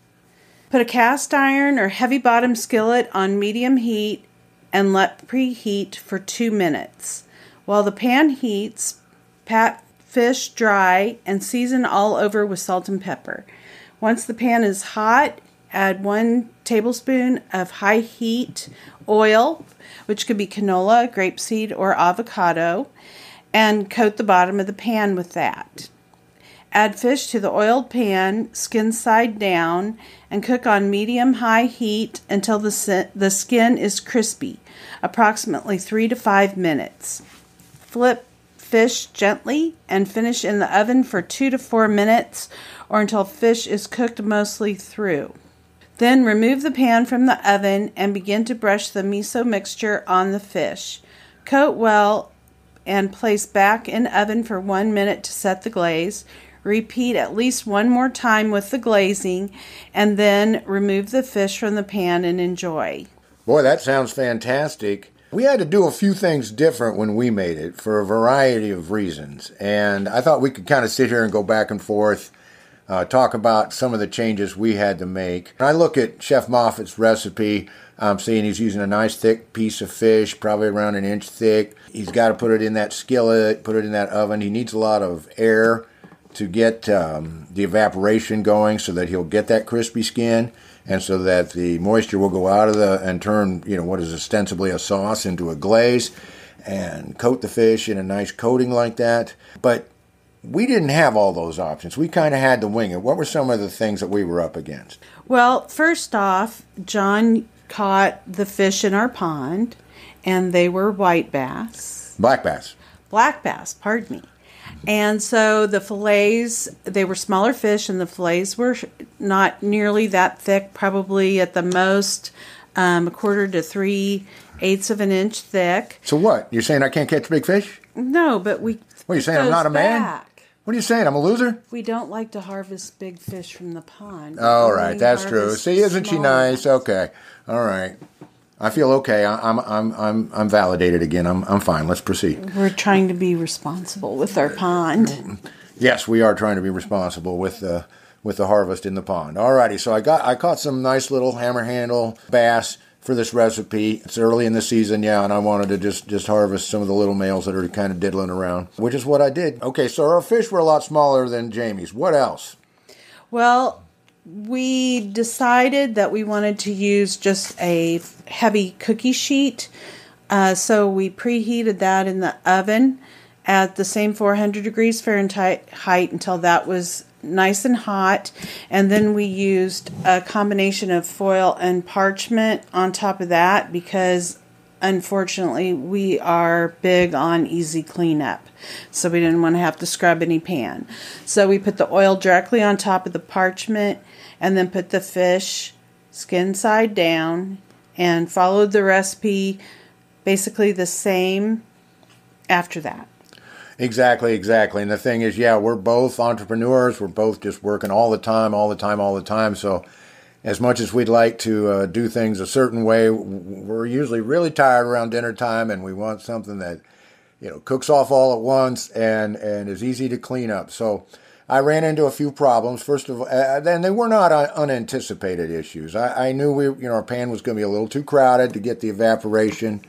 Put a cast iron or heavy bottom skillet on medium heat and let preheat for two minutes. While the pan heats, pat fish dry and season all over with salt and pepper. Once the pan is hot, add one tablespoon of high heat oil, which could be canola, grapeseed, or avocado, and coat the bottom of the pan with that. Add fish to the oiled pan, skin side down, and cook on medium high heat until the, the skin is crispy, approximately 3 to 5 minutes. Flip fish gently and finish in the oven for 2 to 4 minutes or until fish is cooked mostly through. Then remove the pan from the oven and begin to brush the miso mixture on the fish. Coat well and place back in oven for 1 minute to set the glaze. Repeat at least one more time with the glazing and then remove the fish from the pan and enjoy. Boy, that sounds fantastic. We had to do a few things different when we made it for a variety of reasons. And I thought we could kind of sit here and go back and forth, uh, talk about some of the changes we had to make. When I look at Chef Moffat's recipe. I'm seeing he's using a nice thick piece of fish, probably around an inch thick. He's got to put it in that skillet, put it in that oven. He needs a lot of air to get um, the evaporation going so that he'll get that crispy skin and so that the moisture will go out of the and turn you know what is ostensibly a sauce into a glaze and coat the fish in a nice coating like that but we didn't have all those options we kind of had to wing it what were some of the things that we were up against Well, first off, John caught the fish in our pond, and they were white bass, black bass black bass, pardon me. And so the fillets, they were smaller fish, and the fillets were not nearly that thick, probably at the most um, a quarter to three eighths of an inch thick. so what you're saying i can't catch big fish No, but we. what are you saying i'm not a man back. What are you saying? I'm a loser? We don't like to harvest big fish from the pond. All right that's true. see isn't she nice? Okay. All right. I feel okay. I- i'm i'm i'm i'm validated again. I'm i'm fine. Let's proceed. We're trying to be responsible with our pond. Yes, we are trying to be responsible with the with the harvest in the pond. All righty. so I got I caught some nice little hammer handle bass for this recipe. It's early in the season, yeah, and I wanted to just just harvest some of the little males that are kind of diddling around, which is what I did. Okay, so our fish were a lot smaller than Jamie's. What else? Well, we decided that we wanted to use just a heavy cookie sheet. Uh, so we preheated that in the oven at the same 400 degrees Fahrenheit height until that was nice and hot. And then we used a combination of foil and parchment on top of that because unfortunately we are big on easy cleanup. So we didn't want to have to scrub any pan. So we put the oil directly on top of the parchment and then put the fish skin side down and followed the recipe basically the same after that. Exactly, exactly. And the thing is, yeah, we're both entrepreneurs. We're both just working all the time, all the time, all the time. So, as much as we'd like to uh, do things a certain way, we're usually really tired around dinner time, and we want something that you know cooks off all at once and and is easy to clean up. So. I ran into a few problems. First of all, then they were not unanticipated issues. I, I knew we, you know, our pan was going to be a little too crowded to get the evaporation.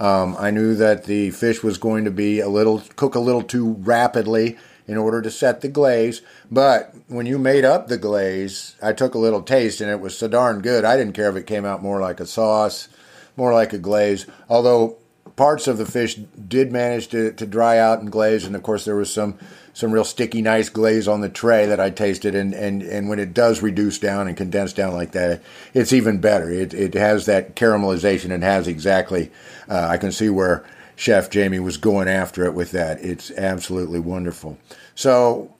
Um, I knew that the fish was going to be a little cook a little too rapidly in order to set the glaze. But when you made up the glaze, I took a little taste and it was so darn good. I didn't care if it came out more like a sauce, more like a glaze. Although parts of the fish did manage to, to dry out and glaze, and of course there was some some real sticky, nice glaze on the tray that I tasted. And, and, and when it does reduce down and condense down like that, it's even better. It, it has that caramelization and has exactly, uh, I can see where Chef Jamie was going after it with that. It's absolutely wonderful. So,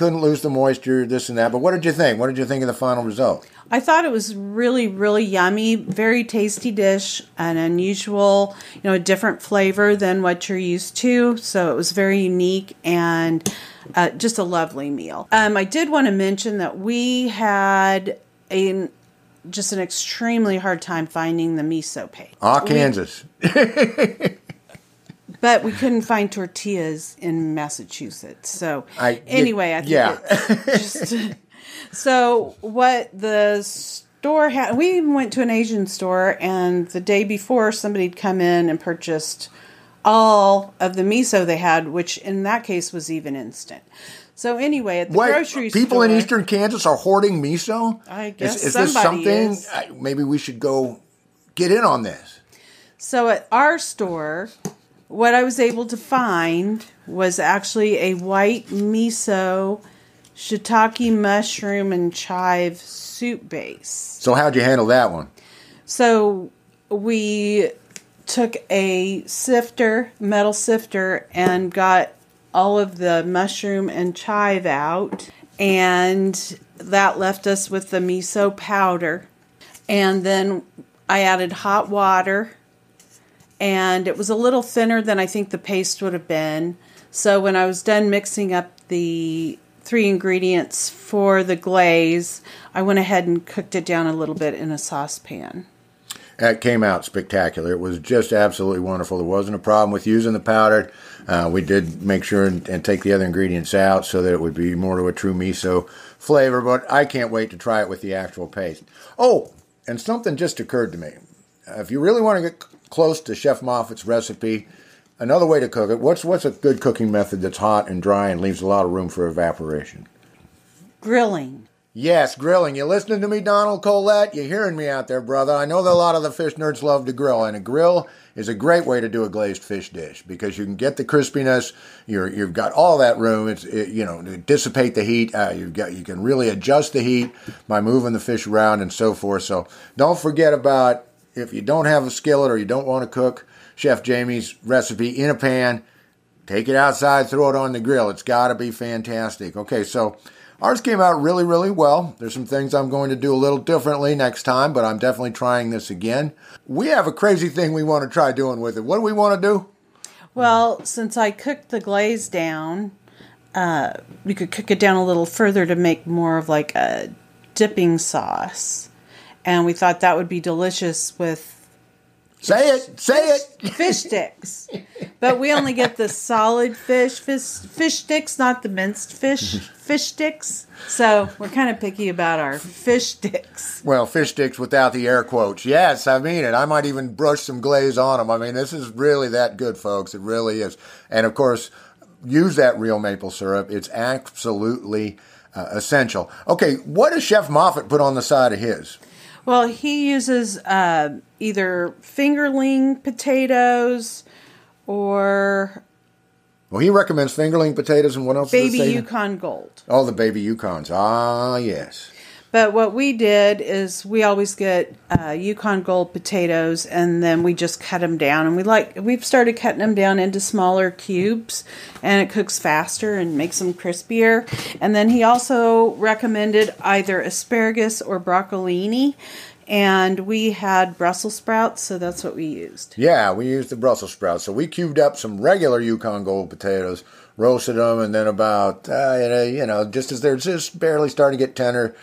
couldn't lose the moisture, this and that. But what did you think? What did you think of the final result? I thought it was really, really yummy, very tasty dish, an unusual, you know, a different flavor than what you're used to. So it was very unique and uh, just a lovely meal. Um, I did want to mention that we had a just an extremely hard time finding the miso paste. Ah, Kansas. but we couldn't find tortillas in Massachusetts. So I- anyway, I think yeah. just so what the store had. We even went to an Asian store, and the day before, somebody'd come in and purchased all of the miso they had, which in that case was even instant. So anyway, at the Wait, grocery people store, in Eastern Kansas are hoarding miso? I guess is, is this something? is. I- Maybe we should go get in on this. So at our store, what I was able to find was actually a white miso, shiitake mushroom, and chive soup base. So how'd you handle that one? So we took a sifter, metal sifter, and got all of the mushroom and chive out, and that left us with the miso powder. And then I added hot water, and it was a little thinner than I think the paste would have been. So when I was done mixing up the three ingredients for the glaze, I went ahead and cooked it down a little bit in a saucepan. That came out spectacular. It was just absolutely wonderful. There wasn't a problem with using the powder. Uh, we did make sure and, and take the other ingredients out so that it would be more to a true miso flavor, but I can't wait to try it with the actual paste. Oh, and something just occurred to me. If you really want to get close to Chef Moffat's recipe, another way to cook it, what's, what's a good cooking method that's hot and dry and leaves a lot of room for evaporation? Grilling. Yes, grilling. You listening to me, Donald Colette? You hearing me out there, brother? I know that a lot of the fish nerds love to grill, and a grill is a great way to do a glazed fish dish because you can get the crispiness. You're, you've got all that room. It's it, you know to dissipate the heat. Uh, you've got you can really adjust the heat by moving the fish around and so forth. So don't forget about if you don't have a skillet or you don't want to cook Chef Jamie's recipe in a pan. Take it outside, throw it on the grill. It's got to be fantastic. Okay, so ours came out really, really well. There's some things I'm going to do a little differently next time, but I'm definitely trying this again. We have a crazy thing we want to try doing with it. What do we want to do? Well, since I cooked the glaze down, uh, we could cook it down a little further to make more of like a dipping sauce. And we thought that would be delicious with Say it, say it. fish sticks. But we only get the solid fish, fish, fish sticks, not the minced fish, fish sticks. So we're kind of picky about our fish sticks. Well, fish sticks without the air quotes. Yes, I mean it. I might even brush some glaze on them. I mean, this is really that good, folks. It really is. And of course, use that real maple syrup. It's absolutely uh, essential. Okay, what does Chef Moffat put on the side of his? Well, he uses uh, either fingerling potatoes or Well, he recommends fingerling potatoes and what else? baby? Yukon Gold. Oh, the baby Yukons. Ah, yes. But what we did is we always get uh, Yukon Gold potatoes, and then we just cut them down. And we like we've started cutting them down into smaller cubes, and it cooks faster and makes them crispier. And then he also recommended either asparagus or broccolini, and we had Brussels sprouts, so that's what we used. Yeah, we used the Brussels sprouts. So we cubed up some regular Yukon Gold potatoes, roasted them, and then about, uh, you know, just as they're just barely starting to get tender,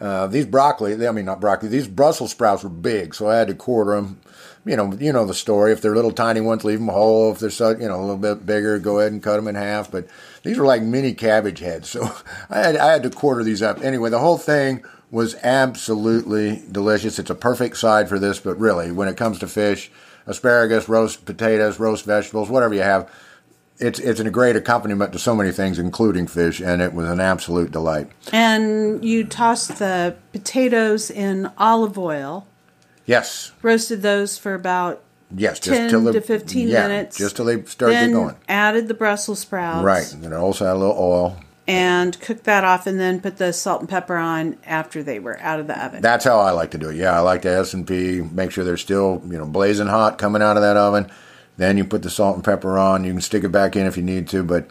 uh, these broccoli, I mean, not broccoli, these Brussels sprouts were big, so I had to quarter them. You know, you know the story. If they're little tiny ones, leave them whole. If they're so, you know a little bit bigger, go ahead and cut them in half. But these were like mini cabbage heads, so I had I had to quarter these up. Anyway, the whole thing was absolutely delicious. It's a perfect side for this, but really, when it comes to fish, asparagus, roast potatoes, roast vegetables, whatever you have, it's it's a great accompaniment to so many things, including fish, and it was an absolute delight. And you tossed the potatoes in olive oil, Yes, roasted those for about yes, just 10 till the, to 15 yeah, minutes. just till they start then going. added the Brussels sprouts. Right, and then also add a little oil. And cooked that off and then put the salt and pepper on after they were out of the oven. That's how I like to do it. Yeah, I like to S and P. Make sure they're still you know blazing hot coming out of that oven. Then you put the salt and pepper on. You can stick it back in if you need to, but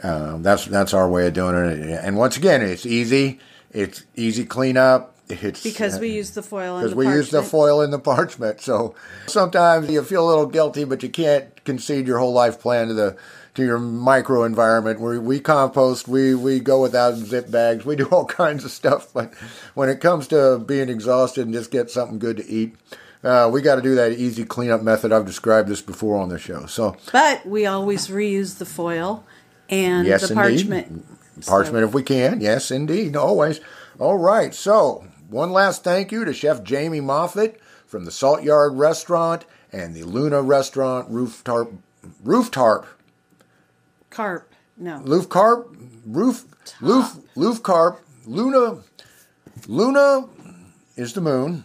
Um, that's that's our way of doing it. And once again, it's easy. It's easy cleanup. It's Because we use the foil and because we use the foil in the parchment. So sometimes you feel a little guilty, but you can't concede your whole life plan to the to your micro environment. We we compost, we we go without zip bags, we do all kinds of stuff. But when it comes to being exhausted and just get something good to eat, uh, we got to do that easy cleanup method. I've described this before on the show. So But we always reuse the foil and Yes, the indeed. parchment. Parchment if we can. Yes, indeed. Always. All right. So, one last thank you to Chef Jamie Moffat from the Salt Yard Restaurant and the Luna Restaurant Roof Tarp. Roof Tarp. Carp. No. Roof Carp. Roof. Roof. Roof Carp. Luna. Luna is the moon.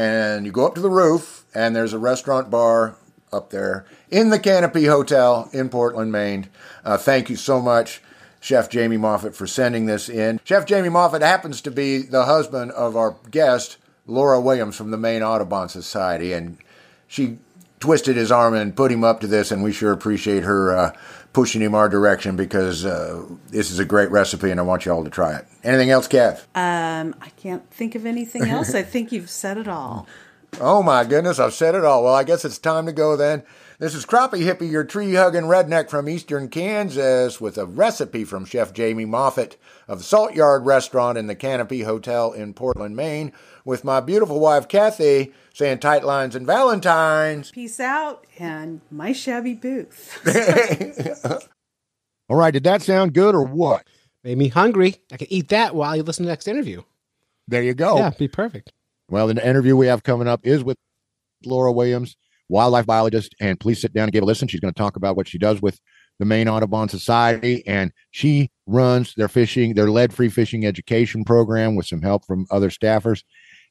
And you go up to the roof, and there's a restaurant bar up there in the Canopy Hotel in Portland, Maine. Uh, thank you so much, Chef Jamie Moffat, for sending this in. Chef Jamie Moffat happens to be the husband of our guest, Laura Williams from the Maine Audubon Society, and she twisted his arm and put him up to this, and we sure appreciate her uh, pushing him our direction because uh, this is a great recipe, and I want you all to try it. Anything else, Kev? Um, I can't think of anything else. I think you've said it all. Oh my goodness, I've said it all. Well, I guess it's time to go then. This is Crappie Hippie, your tree hugging redneck from eastern Kansas, with a recipe from Chef Jamie Moffat of the Salt Yard Restaurant in the Canopy Hotel in Portland, Maine, with my beautiful wife Kathy saying tight lines and Valentines. Peace out and my shabby booth. All right, did that sound good or what? Made me hungry. I can eat that while you listen to the next interview. There you go. Yeah, be perfect. Well, the interview we have coming up is with Laura Williams, wildlife biologist, and please sit down and give a listen. She's going to talk about what she does with the Maine Audubon Society, and she runs their fishing, their lead-free fishing education program with some help from other staffers.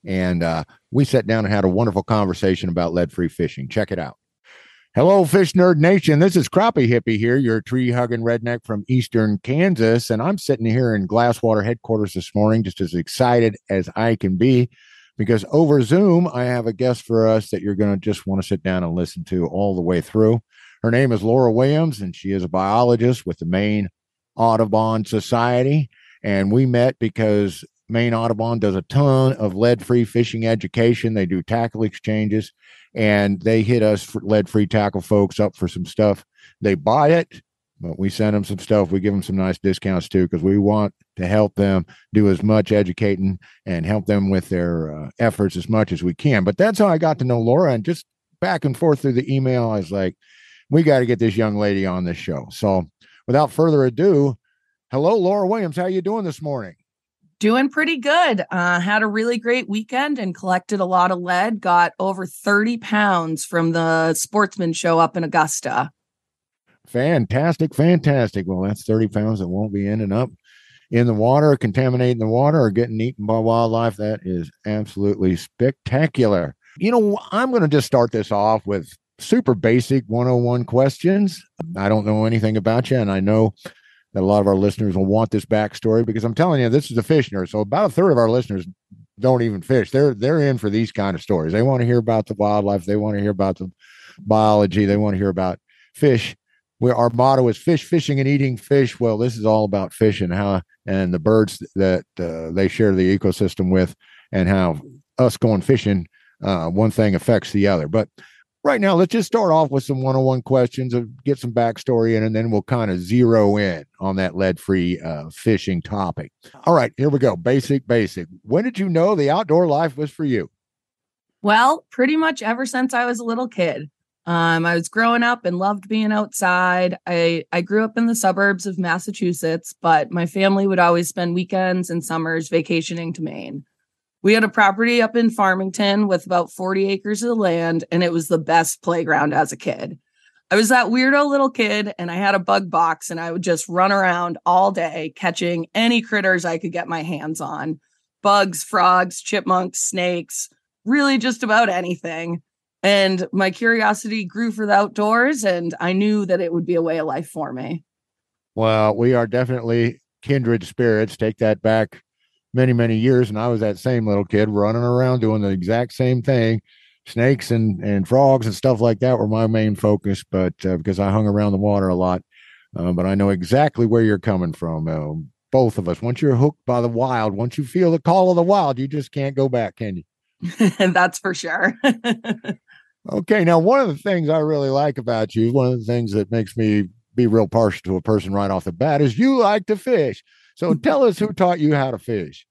And uh, we sat down and had a wonderful conversation about lead-free fishing. Check it out. Hello, Fish Nerd Nation. This is Crappie Hippie here, your tree hugging redneck from Eastern Kansas. And I'm sitting here in Glasswater headquarters this morning, just as excited as I can be, because over Zoom, I have a guest for us that you're going to just want to sit down and listen to all the way through. Her name is Laura Williams, and she is a biologist with the Maine Audubon Society. And we met because Maine Audubon does a ton of lead free fishing education. They do tackle exchanges and they hit us for lead free tackle folks up for some stuff. They buy it, but we send them some stuff. We give them some nice discounts too because we want to help them do as much educating and help them with their uh, efforts as much as we can. But that's how I got to know Laura and just back and forth through the email. I was like, we got to get this young lady on this show. So without further ado, hello, Laura Williams. How you doing this morning? Doing pretty good. Uh, had a really great weekend and collected a lot of lead. Got over 30 pounds from the sportsman show up in Augusta. Fantastic, fantastic. Well, that's 30 pounds that won't be ending up in the water, contaminating the water, or getting eaten by wildlife. That is absolutely spectacular. You know, I'm going to just start this off with super basic 101 questions. I don't know anything about you, and I know that a lot of our listeners will want this backstory because I'm telling you, this is a fish nerd. So about a third of our listeners don't even fish. They're they're in for these kind of stories. They want to hear about the wildlife. They want to hear about the biology. They want to hear about fish. Where our motto is fish, fishing, and eating fish. Well, this is all about fish and how and the birds that uh, they share the ecosystem with, and how us going fishing, uh, one thing affects the other. But right now, let's just start off with some one-on-one questions and get some backstory in, and then we'll kind of zero in on that lead-free uh, fishing topic. All right, here we go. Basic, basic. When did you know the outdoor life was for you? Well, pretty much ever since I was a little kid. Um, I was growing up and loved being outside. I, I grew up in the suburbs of Massachusetts, but my family would always spend weekends and summers vacationing to Maine. We had a property up in Farmington with about 40 acres of land, and it was the best playground as a kid. I was that weirdo little kid, and I had a bug box, and I would just run around all day catching any critters I could get my hands on bugs, frogs, chipmunks, snakes, really just about anything. And my curiosity grew for the outdoors, and I knew that it would be a way of life for me. Well, we are definitely kindred spirits. Take that back many, many years. And I was that same little kid running around doing the exact same thing. Snakes and, and frogs and stuff like that were my main focus. But uh, because I hung around the water a lot, uh, but I know exactly where you're coming from. Uh, both of us. Once you're hooked by the wild, once you feel the call of the wild, you just can't go back, can you? That's for sure. Okay, now one of the things I really like about you, one of the things that makes me be real partial to a person right off the bat is you like to fish. So tell us who taught you how to fish.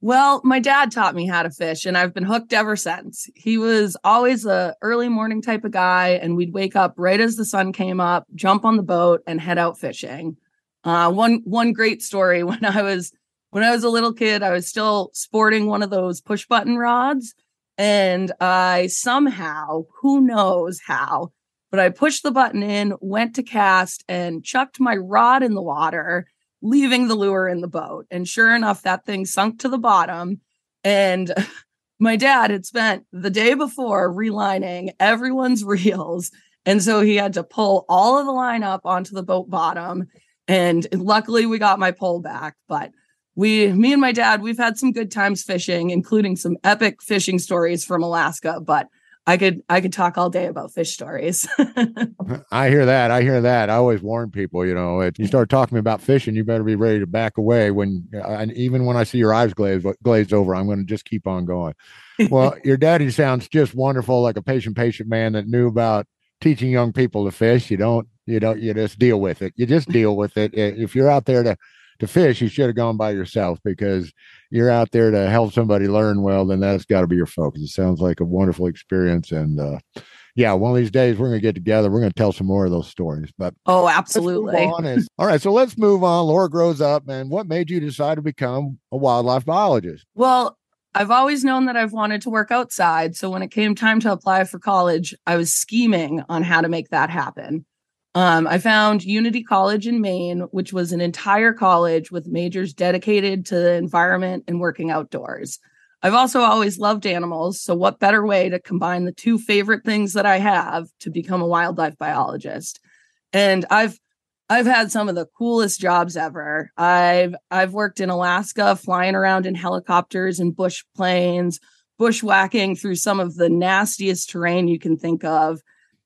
Well, my dad taught me how to fish, and I've been hooked ever since. He was always a early morning type of guy, and we'd wake up right as the sun came up, jump on the boat, and head out fishing. Uh, one one great story when I was when I was a little kid, I was still sporting one of those push button rods, and I somehow, who knows how, but I pushed the button in, went to cast, and chucked my rod in the water, leaving the lure in the boat. And sure enough, that thing sunk to the bottom. And my dad had spent the day before relining everyone's reels. And so he had to pull all of the line up onto the boat bottom. And luckily, we got my pole back. But we me and my dad we've had some good times fishing including some epic fishing stories from alaska but i could i could talk all day about fish stories I hear that. I hear that. I always warn people, you know, if you start talking about fishing, you better be ready to back away when, uh, and even when I see your eyes glazed, glazed over, I'm going to just keep on going. Well, your daddy sounds just wonderful, like a patient, patient man that knew about teaching young people to fish. You don't, you don't, you just deal with it. You just deal with it. If you're out there to, to fish, you should have gone by yourself because you're out there to help somebody learn well, then that's got to be your focus. It sounds like a wonderful experience. And uh, yeah, one of these days we're going to get together. We're going to tell some more of those stories. But oh, absolutely. and- all right, so let's move on. Laura grows up, and what made you decide to become a wildlife biologist? Well, I've always known that I've wanted to work outside. So when it came time to apply for college, I was scheming on how to make that happen. Um, I found Unity College in Maine, which was an entire college with majors dedicated to the environment and working outdoors. I've also always loved animals. So, what better way to combine the two favorite things that I have to become a wildlife biologist? And I've I've had some of the coolest jobs ever. I've I've worked in Alaska, flying around in helicopters and bush planes, bushwhacking through some of the nastiest terrain you can think of,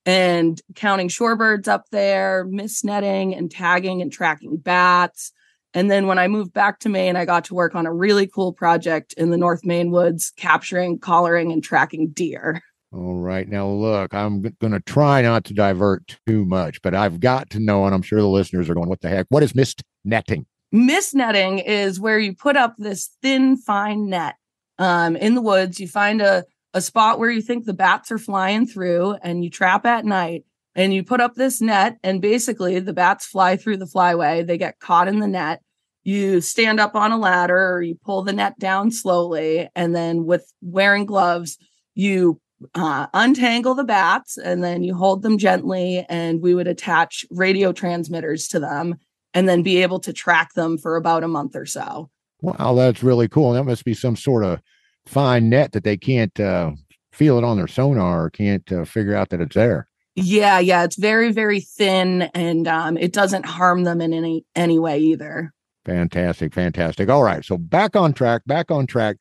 and counting shorebirds up there, mist netting and tagging and tracking bats. And then when I moved back to Maine, I got to work on a really cool project in the North Maine woods, capturing, collaring, and tracking deer. All right, now look, I'm going to try not to divert too much, but I've got to know, and I'm sure the listeners are going, "What the heck? What is mist netting?" Mist netting is where you put up this thin, fine net um, in the woods. You find a, a spot where you think the bats are flying through and you trap at night and you put up this net. And basically, the bats fly through the flyway, they get caught in the net. You stand up on a ladder or you pull the net down slowly. And then, with wearing gloves, you uh, untangle the bats and then you hold them gently. And we would attach radio transmitters to them and then be able to track them for about a month or so. Wow, that's really cool. That must be some sort of fine net that they can't uh, feel it on their sonar or can't uh, figure out that it's there. Yeah, yeah, it's very, very thin, and um, it doesn't harm them in any any way either. Fantastic, fantastic. All right, so back on track, back on track.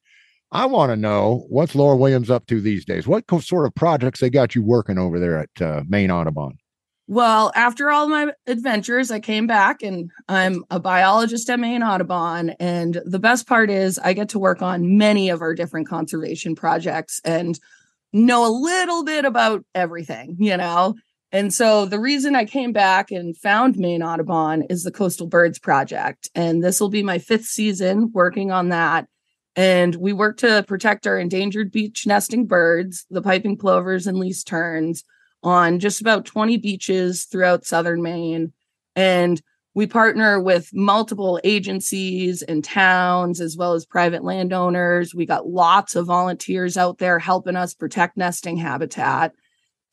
I want to know what's Laura Williams up to these days. What co- sort of projects they got you working over there at uh, Maine Audubon? Well, after all my adventures, I came back and I'm a biologist at Maine Audubon. And the best part is I get to work on many of our different conservation projects and know a little bit about everything, you know? And so the reason I came back and found Maine Audubon is the Coastal Birds Project. And this will be my fifth season working on that. And we work to protect our endangered beach nesting birds, the piping plovers and least terns on just about 20 beaches throughout southern Maine. And we partner with multiple agencies and towns as well as private landowners. We got lots of volunteers out there helping us protect nesting habitat.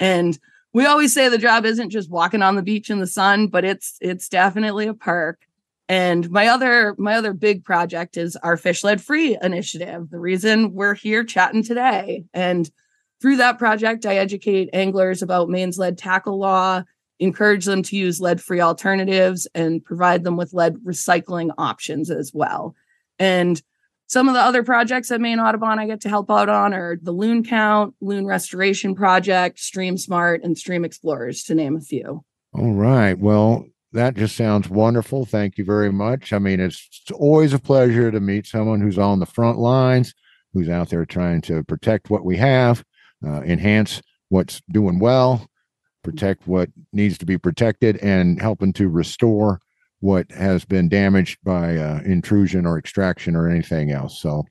And we always say the job isn't just walking on the beach in the sun, but it's it's definitely a perk. And my other my other big project is our fish lead free initiative. The reason we're here chatting today. And through that project, I educate anglers about Maine's lead tackle law, encourage them to use lead free alternatives, and provide them with lead recycling options as well. And some of the other projects at Maine Audubon I get to help out on are the Loon Count, Loon Restoration Project, Stream Smart, and Stream Explorers, to name a few. All right. Well, that just sounds wonderful. Thank you very much. I mean, it's, it's always a pleasure to meet someone who's on the front lines, who's out there trying to protect what we have, uh, enhance what's doing well, protect what needs to be protected, and helping to restore what has been damaged by uh, intrusion or extraction or anything else. So,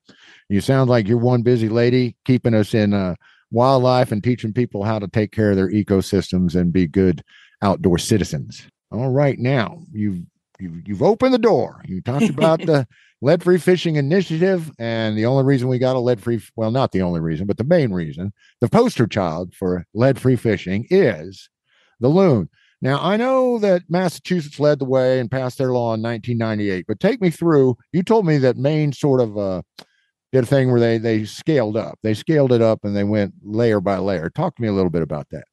you sound like you're one busy lady keeping us in uh, wildlife and teaching people how to take care of their ecosystems and be good outdoor citizens. All right, now you've you've, you've opened the door. You talked about the lead free fishing initiative, and the only reason we got a lead free well, not the only reason, but the main reason, the poster child for lead free fishing is the loon. Now, I know that Massachusetts led the way and passed their law in 1998, but take me through. You told me that Maine sort of uh, did a thing where they they scaled up. They scaled it up and they went layer by layer. Talk to me a little bit about that.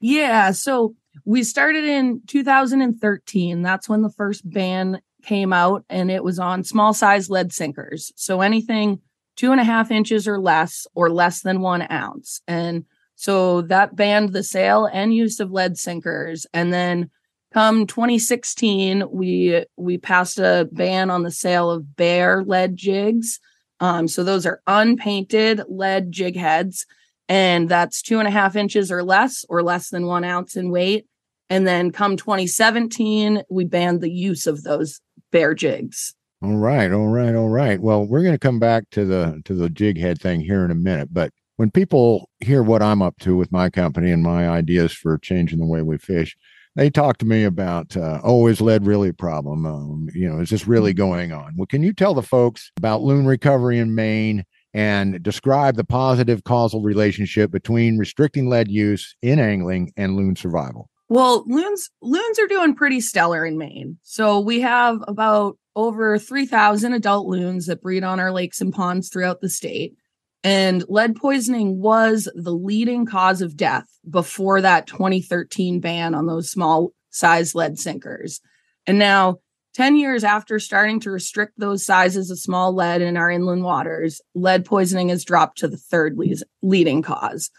Yeah. So we started in 2013. That's when the first ban came out, and it was on small size lead sinkers. So anything two and a half inches or less, or less than one ounce. And so that banned the sale and use of lead sinkers. And then come 2016, we we passed a ban on the sale of bare lead jigs. Um, so those are unpainted lead jig heads, and that's two and a half inches or less, or less than one ounce in weight. And then come 2017, we banned the use of those bare jigs. All right, all right, all right. Well, we're going to come back to the to the jig head thing here in a minute, but when people hear what I'm up to with my company and my ideas for changing the way we fish, they talk to me about, uh, oh, is lead really a problem? Um, you know, is this really going on? Well, can you tell the folks about loon recovery in Maine and describe the positive causal relationship between restricting lead use in angling and loon survival? Well, loons loons are doing pretty stellar in Maine. So we have about over 3,000 adult loons that breed on our lakes and ponds throughout the state. And lead poisoning was the leading cause of death before that 2013 ban on those small size lead sinkers. And now, 10 years after starting to restrict those sizes of small lead in our inland waters, lead poisoning has dropped to the third leading cause.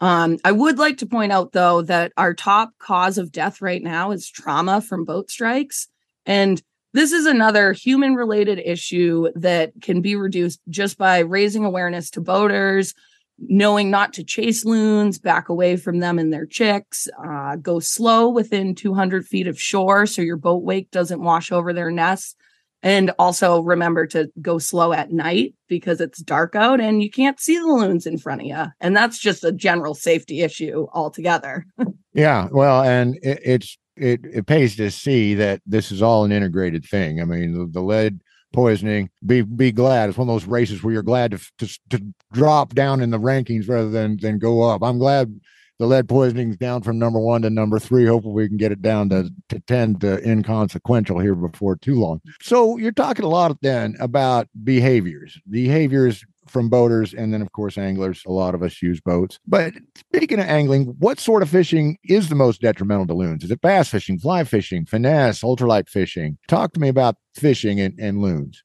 Um, I would like to point out, though, that our top cause of death right now is trauma from boat strikes. And this is another human related issue that can be reduced just by raising awareness to boaters, knowing not to chase loons, back away from them and their chicks, uh, go slow within 200 feet of shore so your boat wake doesn't wash over their nests. And also remember to go slow at night because it's dark out and you can't see the loons in front of you. And that's just a general safety issue altogether. yeah. Well, and it, it's, it, it pays to see that this is all an integrated thing. I mean, the, the lead poisoning, be be glad. It's one of those races where you're glad to, to to drop down in the rankings rather than than go up. I'm glad the lead poisoning is down from number one to number three. Hopefully, we can get it down to, to 10 to inconsequential here before too long. So, you're talking a lot then about behaviors, behaviors from boaters, and then, of course, anglers. A lot of us use boats. But speaking of angling, what sort of fishing is the most detrimental to loons? Is it bass fishing, fly fishing, finesse, ultralight fishing? Talk to me about fishing and, and loons.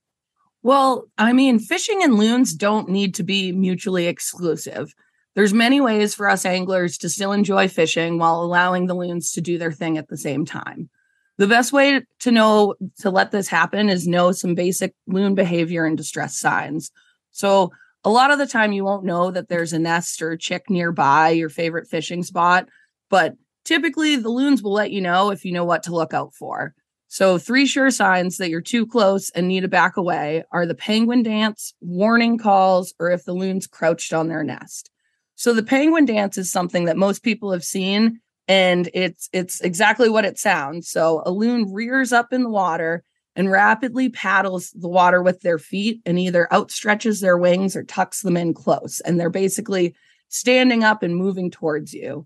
Well, I mean, fishing and loons don't need to be mutually exclusive. There's many ways for us anglers to still enjoy fishing while allowing the loons to do their thing at the same time. The best way to know to let this happen is know some basic loon behavior and distress signs. So a lot of the time you won't know that there's a nest or a chick nearby your favorite fishing spot, but typically the loons will let you know if you know what to look out for. So, three sure signs that you're too close and need to back away are the penguin dance, warning calls, or if the loon's crouched on their nest. So the penguin dance is something that most people have seen and it's it's exactly what it sounds. So a loon rears up in the water and rapidly paddles the water with their feet and either outstretches their wings or tucks them in close and they're basically standing up and moving towards you.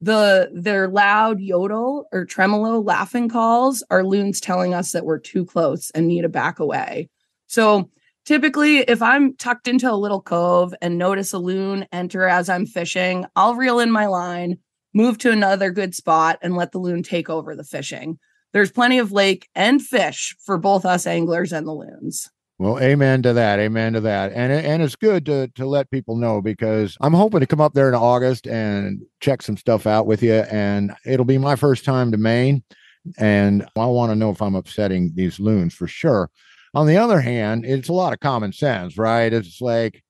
The their loud yodel or tremolo laughing calls are loons telling us that we're too close and need to back away. So Typically, if I'm tucked into a little cove and notice a loon enter as I'm fishing, I'll reel in my line, move to another good spot, and let the loon take over the fishing. There's plenty of lake and fish for both us anglers and the loons. Well, amen to that. Amen to that. And and it's good to to let people know because I'm hoping to come up there in August and check some stuff out with you. And it'll be my first time to Maine And I want to know if I'm upsetting these loons for sure. On the other hand, it's a lot of common sense, right? It's like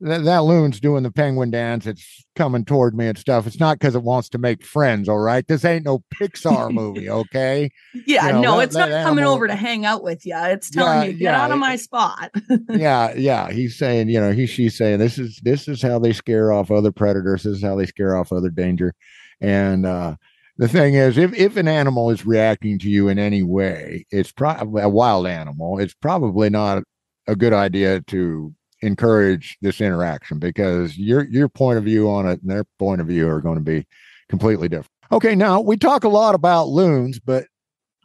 that, that loon's doing the penguin dance. It's coming toward me and stuff. It's not because it wants to make friends. All right. This ain't no Pixar movie. Okay. Yeah, You know, no, that- it's not that coming over to hang out with you. It's telling Yeah, you, get yeah, out of my spot. yeah. Yeah. He's saying, you know, he, she's saying this is, this is how they scare off other predators. This is how they scare off other danger. And, uh, the thing is, if, if an animal is reacting to you in any way, it's probably a wild animal. It's probably not a good idea to encourage this interaction because your your point of view on it and their point of view are going to be completely different. Okay, now we talk a lot about loons, but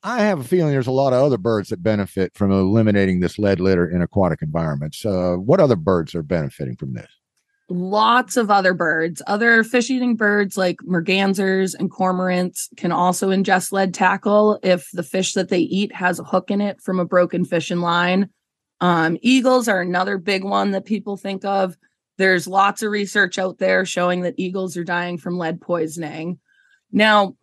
I have a feeling there's a lot of other birds that benefit from eliminating this lead litter in aquatic environments. Uh, what other birds are benefiting from this? Lots of other birds, other fish eating birds like mergansers and cormorants can also ingest lead tackle if the fish that they eat has a hook in it from a broken fishing line. Um, eagles are another big one that people think of. There's lots of research out there showing that eagles are dying from lead poisoning. Now,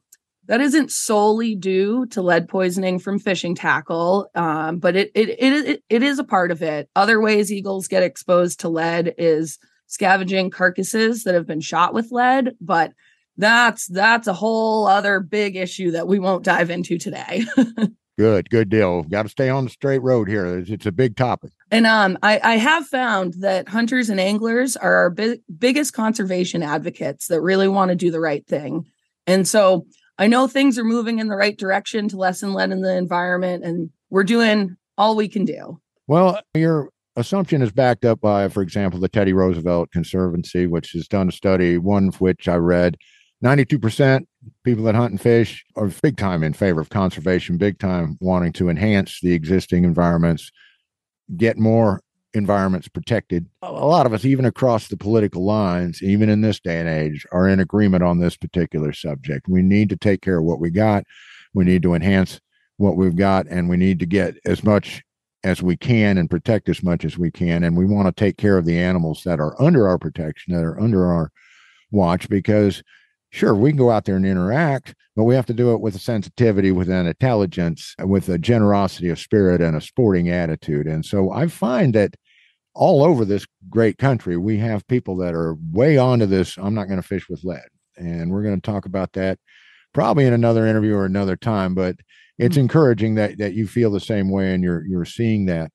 that isn't solely due to lead poisoning from fishing tackle, um, but it, it it it it is a part of it. Other ways eagles get exposed to lead is scavenging carcasses that have been shot with lead, but that's that's a whole other big issue that we won't dive into today. Good, good deal. Got to stay on the straight road here. It's, it's a big topic. And um, I, I have found that hunters and anglers are our big, biggest conservation advocates that really want to do the right thing. And so I know things are moving in the right direction to lessen lead in the environment, and we're doing all we can do. Well, your assumption is backed up by, for example, the Teddy Roosevelt Conservancy, which has done a study, one of which I read. 92% people that hunt and fish are big time in favor of conservation, big time wanting to enhance the existing environments, get more environments protected. A lot of us, even across the political lines, even in this day and age, are in agreement on this particular subject. We need to take care of what we got. We need to enhance what we've got, and we need to get as much as we can and protect as much as we can. And we want to take care of the animals that are under our protection, that are under our watch, because sure, we can go out there and interact, but we have to do it with a sensitivity, with an intelligence, with a generosity of spirit and a sporting attitude. And so I find that all over this great country, we have people that are way onto this. I'm not going to fish with lead. And we're going to talk about that probably in another interview or another time. But it's mm-hmm. encouraging that that you feel the same way and you're you're seeing that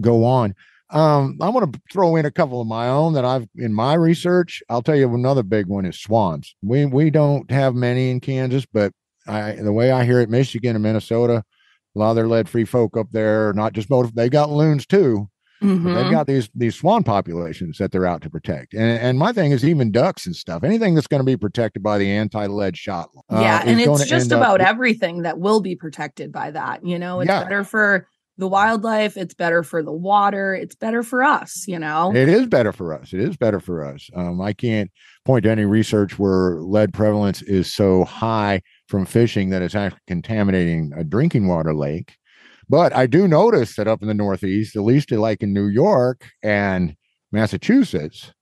go on. Um, I want to throw in a couple of my own that I've in my research. I'll tell you another big one is swans. We we don't have many in Kansas, but I the way I hear it, Michigan and Minnesota, a lot of their lead free folk up there, not just motive, they got loons too. Mhm. They've got these these swan populations that they're out to protect, and and my thing is even ducks and stuff. Anything that's going to be protected by the anti lead shot. uh, yeah, and it's just about with- everything that will be protected by that. You know, it's Yeah. better for the wildlife, it's better for the water, it's better for us, you know. It is better for us. It is better for us. Um, I can't point to any research where lead prevalence is so high from fishing that it's actually contaminating a drinking water lake. But I do notice that up in the Northeast, at least like in New York and Massachusetts,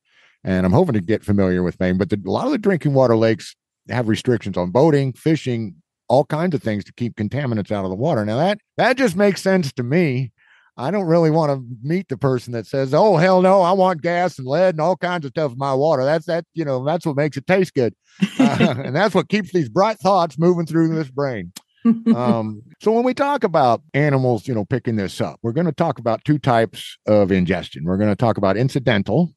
and I'm hoping to get familiar with Maine, but the, a lot of the drinking water lakes have restrictions on boating, fishing, all kinds of things to keep contaminants out of the water. Now that that just makes sense to me. I don't really want to meet the person that says, "Oh hell no, I want gas and lead and all kinds of stuff in my water." That's that you know that's what makes it taste good, uh, and that's what keeps these bright thoughts moving through this brain. Um, so when we talk about animals, you know, picking this up, we're going to talk about two types of ingestion. We're going to talk about incidental,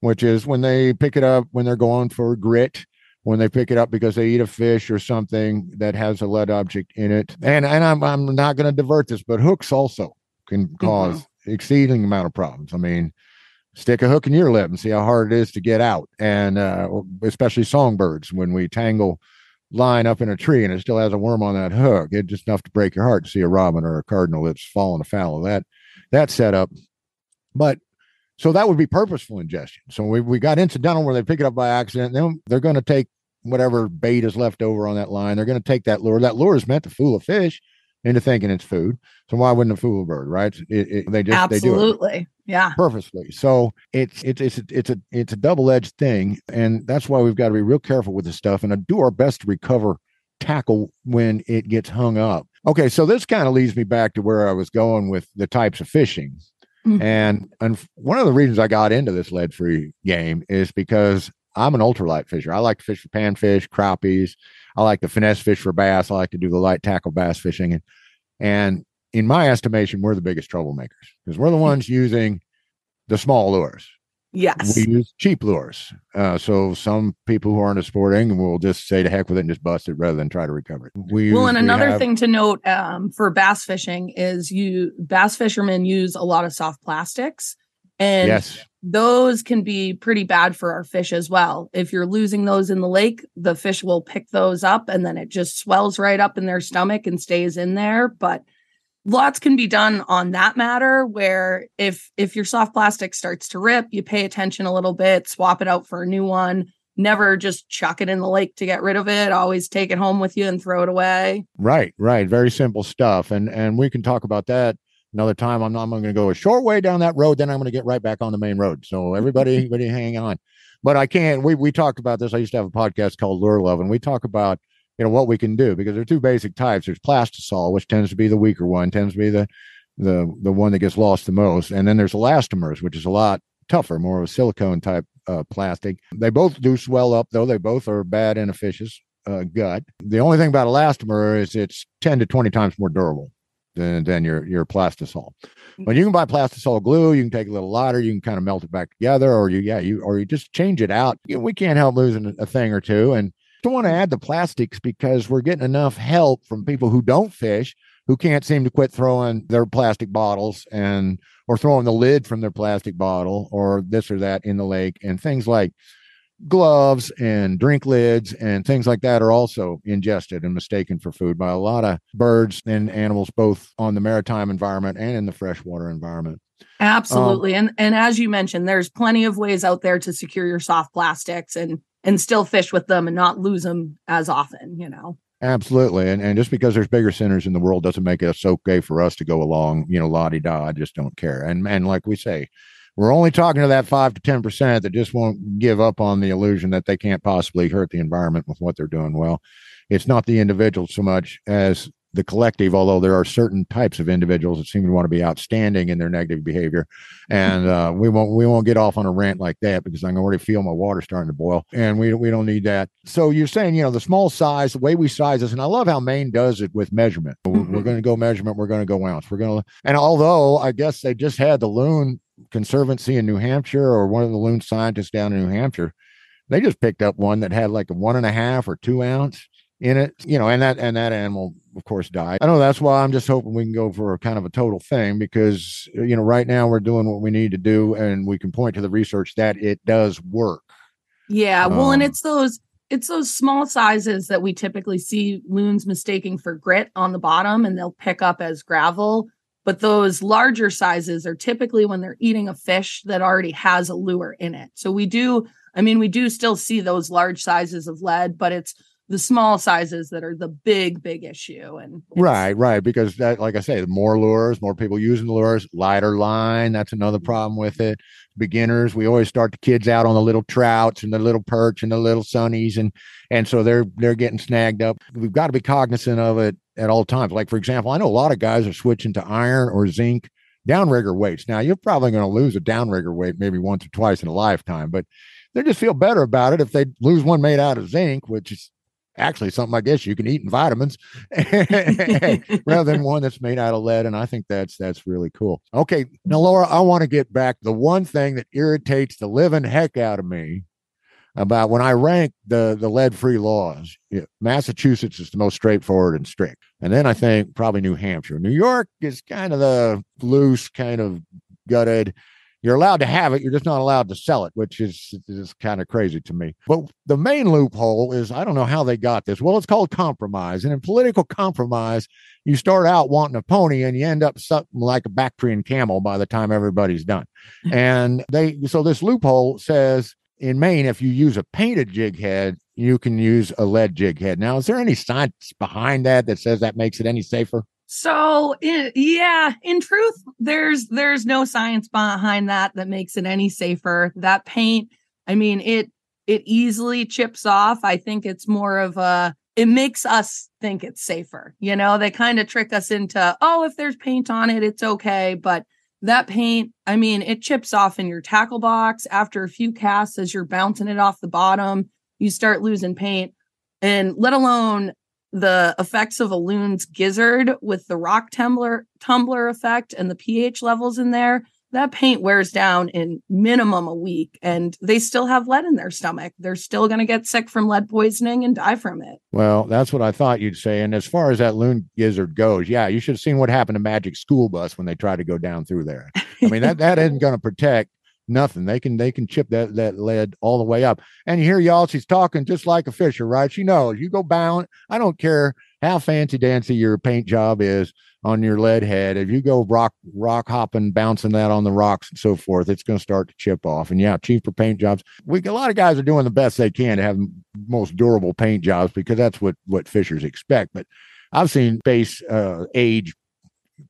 which is when they pick it up when they're going for grit, when they pick it up because they eat a fish or something that has a lead object in it. And and I'm I'm not going to divert this, but hooks also can because exceeding amount of problems. I mean, stick a hook in your lip and see how hard it is to get out, and uh, especially songbirds when we tangle line up in a tree and it still has a worm on that hook. It's just enough to break your heart to see a robin or a cardinal that's fallen afoul of that that setup. But so that would be purposeful ingestion. So we, we got incidental where they pick it up by accident. Then they're going to take whatever bait is left over on that line. They're going to take that lure. That lure is meant to fool a fish into thinking it's food. So why wouldn't it fool a bird, right? It, it, they just they do it Absolutely. Yeah. purposely. So it's it's it's a, it's a it's a double edged thing, and that's why we've got to be real careful with this stuff and do our best to recover tackle when it gets hung up. Okay, so this kind of leads me back to where I was going with the types of fishing. Mhm. And and one of the reasons I got into this lead free game is because I'm an ultralight fisher. I like to fish for panfish, crappies. I like to finesse fish for bass. I like to do the light tackle bass fishing. And, and in my estimation, we're the biggest troublemakers because we're the ones using the small lures. Yes. We use cheap lures. Uh, so some people who aren't as sporting will just say to heck with it and just bust it rather than try to recover it. We well, and we another have- thing to note um, for bass fishing is you bass fishermen use a lot of soft plastics, and yes, those can be pretty bad for our fish as well. If you're losing those in the lake, the fish will pick those up, and then it just swells right up in their stomach and stays in there. But lots can be done on that matter where if if your soft plastic starts to rip you pay attention a little bit swap it out for a new one never just chuck it in the lake to get rid of it always take it home with you and throw it away right, right. Very simple stuff. And and we can talk about that another time. I'm not I'm going to go a short way down that road, then I'm going to get right back on the main road. So everybody, everybody hang on. But I can't. We we talked about this. I used to have a podcast called Lure Love, and we talk about you know what we can do because there are two basic types. There's plastisol, which tends to be the weaker one, tends to be the the the one that gets lost the most, and then there's elastomers, which is a lot tougher, more of a silicone type uh, plastic. They both do swell up, though. They both are bad in a fish's uh, gut. The only thing about elastomer is it's 10 to 20 times more durable than, than your, your plastisol. When you can buy plastisol glue, you can take a little lighter, you can kind of melt it back together, or you, yeah, you, or you just change it out. You know, we can't help losing a thing or two. And don't want to add the plastics because we're getting enough help from people who don't fish who can't seem to quit throwing their plastic bottles and or throwing the lid from their plastic bottle or this or that in the lake. And things like gloves and drink lids and things like that are also ingested and mistaken for food by a lot of birds and animals both on the maritime environment and in the freshwater environment. Absolutely. Um, and and as you mentioned there's plenty of ways out there to secure your soft plastics and and still fish with them and not lose them as often you know Absolutely. And and just because there's bigger centers in the world doesn't make it so okay for us to go along, you know, la di da. I just don't care. And and like we say, we're only talking to that five to ten percent that just won't give up on the illusion that they can't possibly hurt the environment with what they're doing. Well, it's not the individual so much as the collective, although there are certain types of individuals that seem to want to be outstanding in their negative behavior. And uh, we won't we won't get off on a rant like that because I can already feel my water starting to boil. And we we don't need that. So you're saying, you know, the small size, the way we size this, and I love how Maine does it with measurement. We're- We're going to go measurement, we're going to go ounce. We're going to and although I guess they just had the loon conservancy in New Hampshire or one of the loon scientists down in New Hampshire, they just picked up one that had like a one and a half or two ounce in it, you know, and that and that animal, of course, died. I know that's why I'm just hoping we can go for a kind of a total thing because you know right now we're doing what we need to do, and we can point to the research that it does work. Yeah, well, and Um, it's those it's those small sizes that we typically see loons mistaking for grit on the bottom and they'll pick up as gravel. But those larger sizes are typically when they're eating a fish that already has a lure in it. So we do, I mean, we do still see those large sizes of lead, but it's the small sizes that are the big, big issue. And Right, right. Because that, like I say, more lures, more people using the lures, lighter line. That's another mm-hmm. problem with it. Beginners, we always start the kids out on the little trouts and the little perch and the little sunnies, and and so they're they're getting snagged up. We've got to be cognizant of it at all times. Like for example, I know a lot of guys are switching to iron or zinc downrigger weights. Now you're probably going to lose a downrigger weight maybe once or twice in a lifetime, but they just feel better about it if they lose one made out of zinc, which is actually something I guess you can eat in vitamins rather than one that's made out of lead. And I think that's that's really cool. Okay, now Laura, I want to get back the one thing that irritates the living heck out of me about when I rank the the lead free laws. Massachusetts is the most straightforward and strict, and then I think probably New Hampshire. New York is kind of the loose, kind of gutted. You're allowed to have it, you're just not allowed to sell it, which is is kind of crazy to me. But the main loophole is I don't know how they got this. Well, it's called compromise, and in political compromise, you start out wanting a pony and you end up something like a Bactrian camel by the time everybody's done. and they so this loophole says in Maine, if you use a painted jig head, you can use a lead jig head. Now, is there any science behind that that says that makes it any safer? So yeah, in truth, there's there's no science behind that that makes it any safer. That paint, I mean, it it easily chips off. I think it's more of a it makes us think it's safer. You know, they kind of trick us into, oh, if there's paint on it, it's okay. But that paint, I mean, it chips off in your tackle box after a few casts as you're bouncing it off the bottom. You start losing paint, and let alone the effects of a loon's gizzard with the rock tumbler tumbler effect and the pH levels in there that paint wears down in minimum a week and they still have lead in their stomach. They're still going to get sick from lead poisoning and die from it. Well, that's what I thought you'd say. And as far as that loon gizzard goes, yeah, you should have seen what happened to Magic School Bus when they tried to go down through there. I mean, that, that isn't going to protect nothing. They can they can chip that that lead all the way up. And you hear y'all, she's talking just like a fisher, right? She knows you go bound. I don't care how fancy dancy your paint job is on your lead head. If you go rock rock hopping, bouncing that on the rocks and so forth, it's going to start to chip off. And yeah, cheaper paint jobs. We a lot of guys are doing the best they can to have most durable paint jobs because that's what what fishers expect. But I've seen base uh, age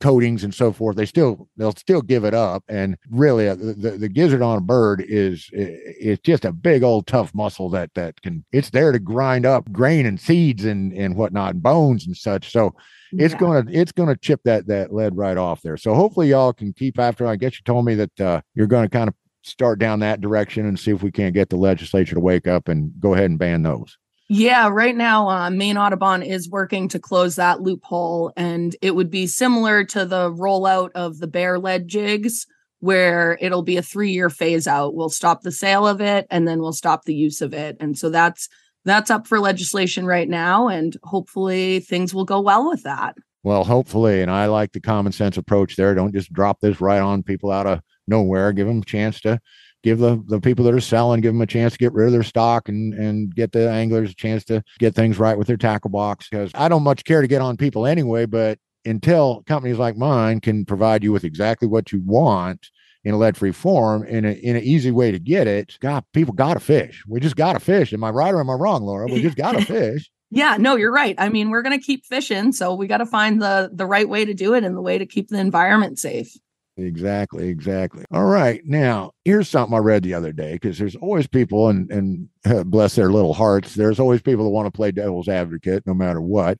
coatings and so forth they still they'll still give it up and really uh, the, the gizzard on a bird is it's just a big old tough muscle that that can it's there to grind up grain and seeds and and whatnot and bones and such so it's yeah. gonna it's gonna chip that that lead right off there. So hopefully y'all can keep after. I guess you told me that uh, you're going to kind of start down that direction and see if we can't get the legislature to wake up and go ahead and ban those. Yeah, right now, uh, Maine Audubon is working to close that loophole, and it would be similar to the rollout of the bare lead jigs, where it'll be a three year phase out. We'll stop the sale of it, and then we'll stop the use of it. And so that's that's up for legislation right now, and hopefully things will go well with that. Well, hopefully, and I like the common sense approach there. Don't just drop this right on people out of nowhere. Give them a chance to give the, the people that are selling, give them a chance to get rid of their stock and, and get the anglers a chance to get things right with their tackle box. Because I don't much care to get on people anyway, but until companies like mine can provide you with exactly what you want, in a lead free form in a in an easy way to get it. God, people got to fish. We just got to fish. Am I right or am I wrong, Laura? We just got to fish. Yeah, no, you're right. I mean, we're going to keep fishing, so we got to find the the right way to do it and the way to keep the environment safe. Exactly, exactly. All right. Now, here's something I read the other day because there's always people, and and bless their little hearts, there's always people that want to play devil's advocate no matter what.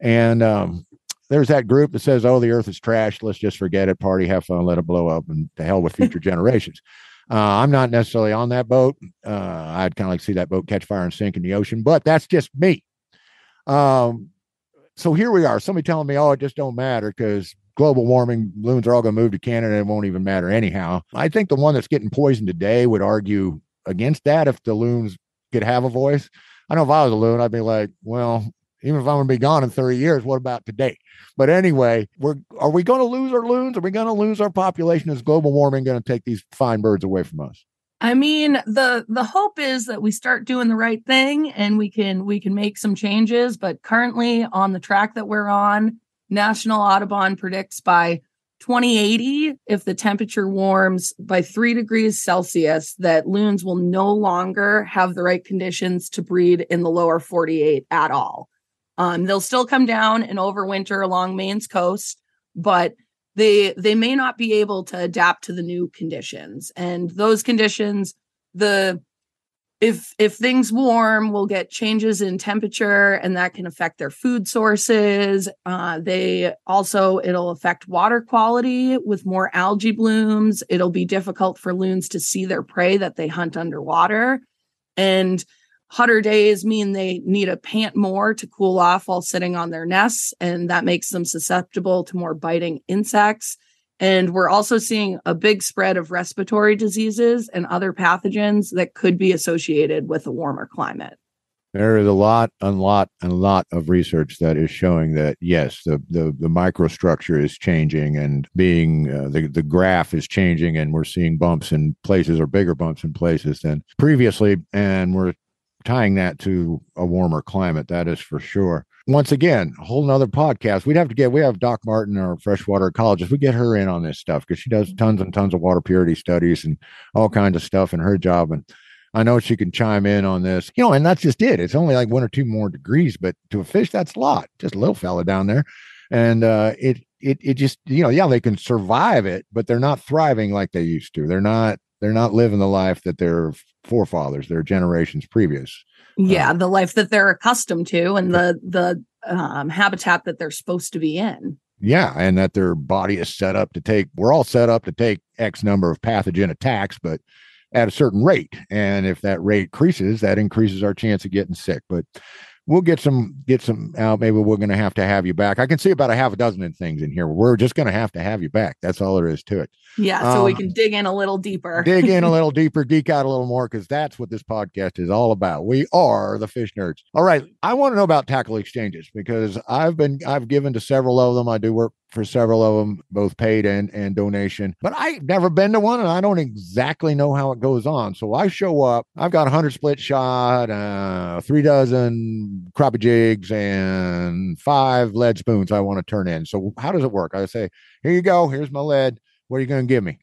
And um, there's that group that says, "Oh, the Earth is trash. Let's just forget it. Party, have fun, let it blow up, and to hell with future generations." Uh, I'm not necessarily on that boat. Uh, I'd kind of like to see that boat catch fire and sink in the ocean, but that's just me. Um, so here we are. Somebody telling me, "Oh, it just don't matter because global warming, loons are all going to move to Canada. It won't even matter anyhow." I think the one that's getting poisoned today would argue against that if the loons could have a voice. I know if I was a loon, I'd be like, "Well, even if I'm going to be gone in 30 years, what about today?" But anyway, we're are we going to lose our loons? Are we going to lose our population? Is global warming going to take these fine birds away from us? I mean, the the hope is that we start doing the right thing and we can we can make some changes. But currently, on the track that we're on, National Audubon predicts by 2080, if the temperature warms by three degrees Celsius, that loons will no longer have the right conditions to breed in the lower 48 at all. Um, they'll still come down and overwinter along Maine's coast, but they they may not be able to adapt to the new conditions. And those conditions, the if if things warm, we'll get changes in temperature, and that can affect their food sources. Uh, they also it'll affect water quality with more algae blooms. It'll be difficult for loons to see their prey that they hunt underwater, and hotter days mean they need to pant more to cool off while sitting on their nests, and that makes them susceptible to more biting insects. And we're also seeing a big spread of respiratory diseases and other pathogens that could be associated with a warmer climate. There is a lot, a lot, and a lot of research that is showing that yes, the the, the microstructure is changing and being uh, the the graph is changing, and we're seeing bumps in places or bigger bumps in places than previously, and we're tying that to a warmer climate. That is for sure. Once again, a whole nother podcast. We'd have to get, we have Doc Martin, our freshwater ecologist. We get her in on this stuff because she does tons and tons of water purity studies and all kinds of stuff in her job. And I know she can chime in on this, you know, and that's just it. It's only like one or two more degrees, but to a fish, that's a lot. Just a little fella down there. And uh, it, it, it just, you know, yeah, they can survive it, but they're not thriving like they used to. They're not, they're not living the life that their forefathers, their generations previous. Yeah, the life that they're accustomed to and the the um, habitat that they're supposed to be in. Yeah, and that their body is set up to take. We're all set up to take X number of pathogen attacks, but at a certain rate. And if that rate increases, that increases our chance of getting sick. But we'll get some get some out. Maybe we're going to have to have you back. I can see about a half a dozen things in here. We're just going to have to have you back. That's all there is to it. Yeah, so we Um, can dig in a little deeper. Dig in a little deeper, geek out a little more, because that's what this podcast is all about. We are the fish nerds. All right, I want to know about tackle exchanges because I've been I've given to several of them. I do work for several of them, both paid and and donation. But I've never been to one, and I don't exactly know how it goes on. So I show up. I've got a hundred split shot, uh, three dozen crappie jigs, and five lead spoons I want to turn in. So how does it work? I say, here you go. Here's my lead. What are you going to give me?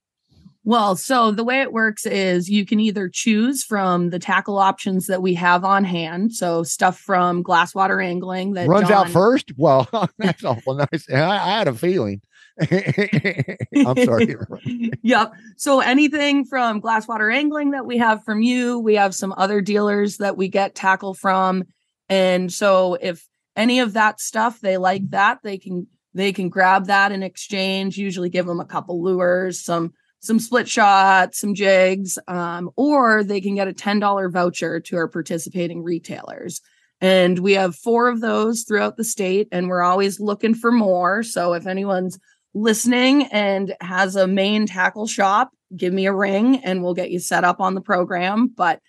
Well, so the way it works is you can either choose from the tackle options that we have on hand. So stuff from glasswater angling that runs out first. Well, that's awful nice. I, I had a feeling. I'm sorry. yep. So anything from glasswater angling that we have from you, we have some other dealers that we get tackle from. And so if any of that stuff they like that, they can they can grab that in exchange, usually give them a couple lures, some some split shots, some jigs, um, or they can get a $10 voucher to our participating retailers. And we have four of those throughout the state, and we're always looking for more. So if anyone's listening and has a Maine tackle shop, give me a ring and we'll get you set up on the program. But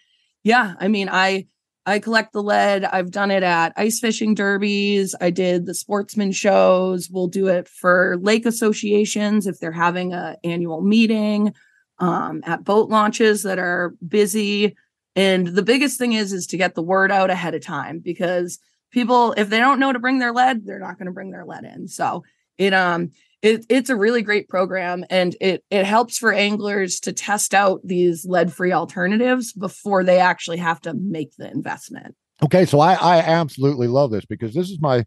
yeah, I mean, I I collect the lead. I've done it at ice fishing derbies. I did the sportsman shows. We'll do it for lake associations if they're having a annual meeting, um, at boat launches that are busy. And the biggest thing is is to get the word out ahead of time because people, if they don't know to bring their lead, they're not going to bring their lead in. So it um it, it's a really great program and it it helps for anglers to test out these lead-free alternatives before they actually have to make the investment. Okay, so I, I absolutely love this because this is my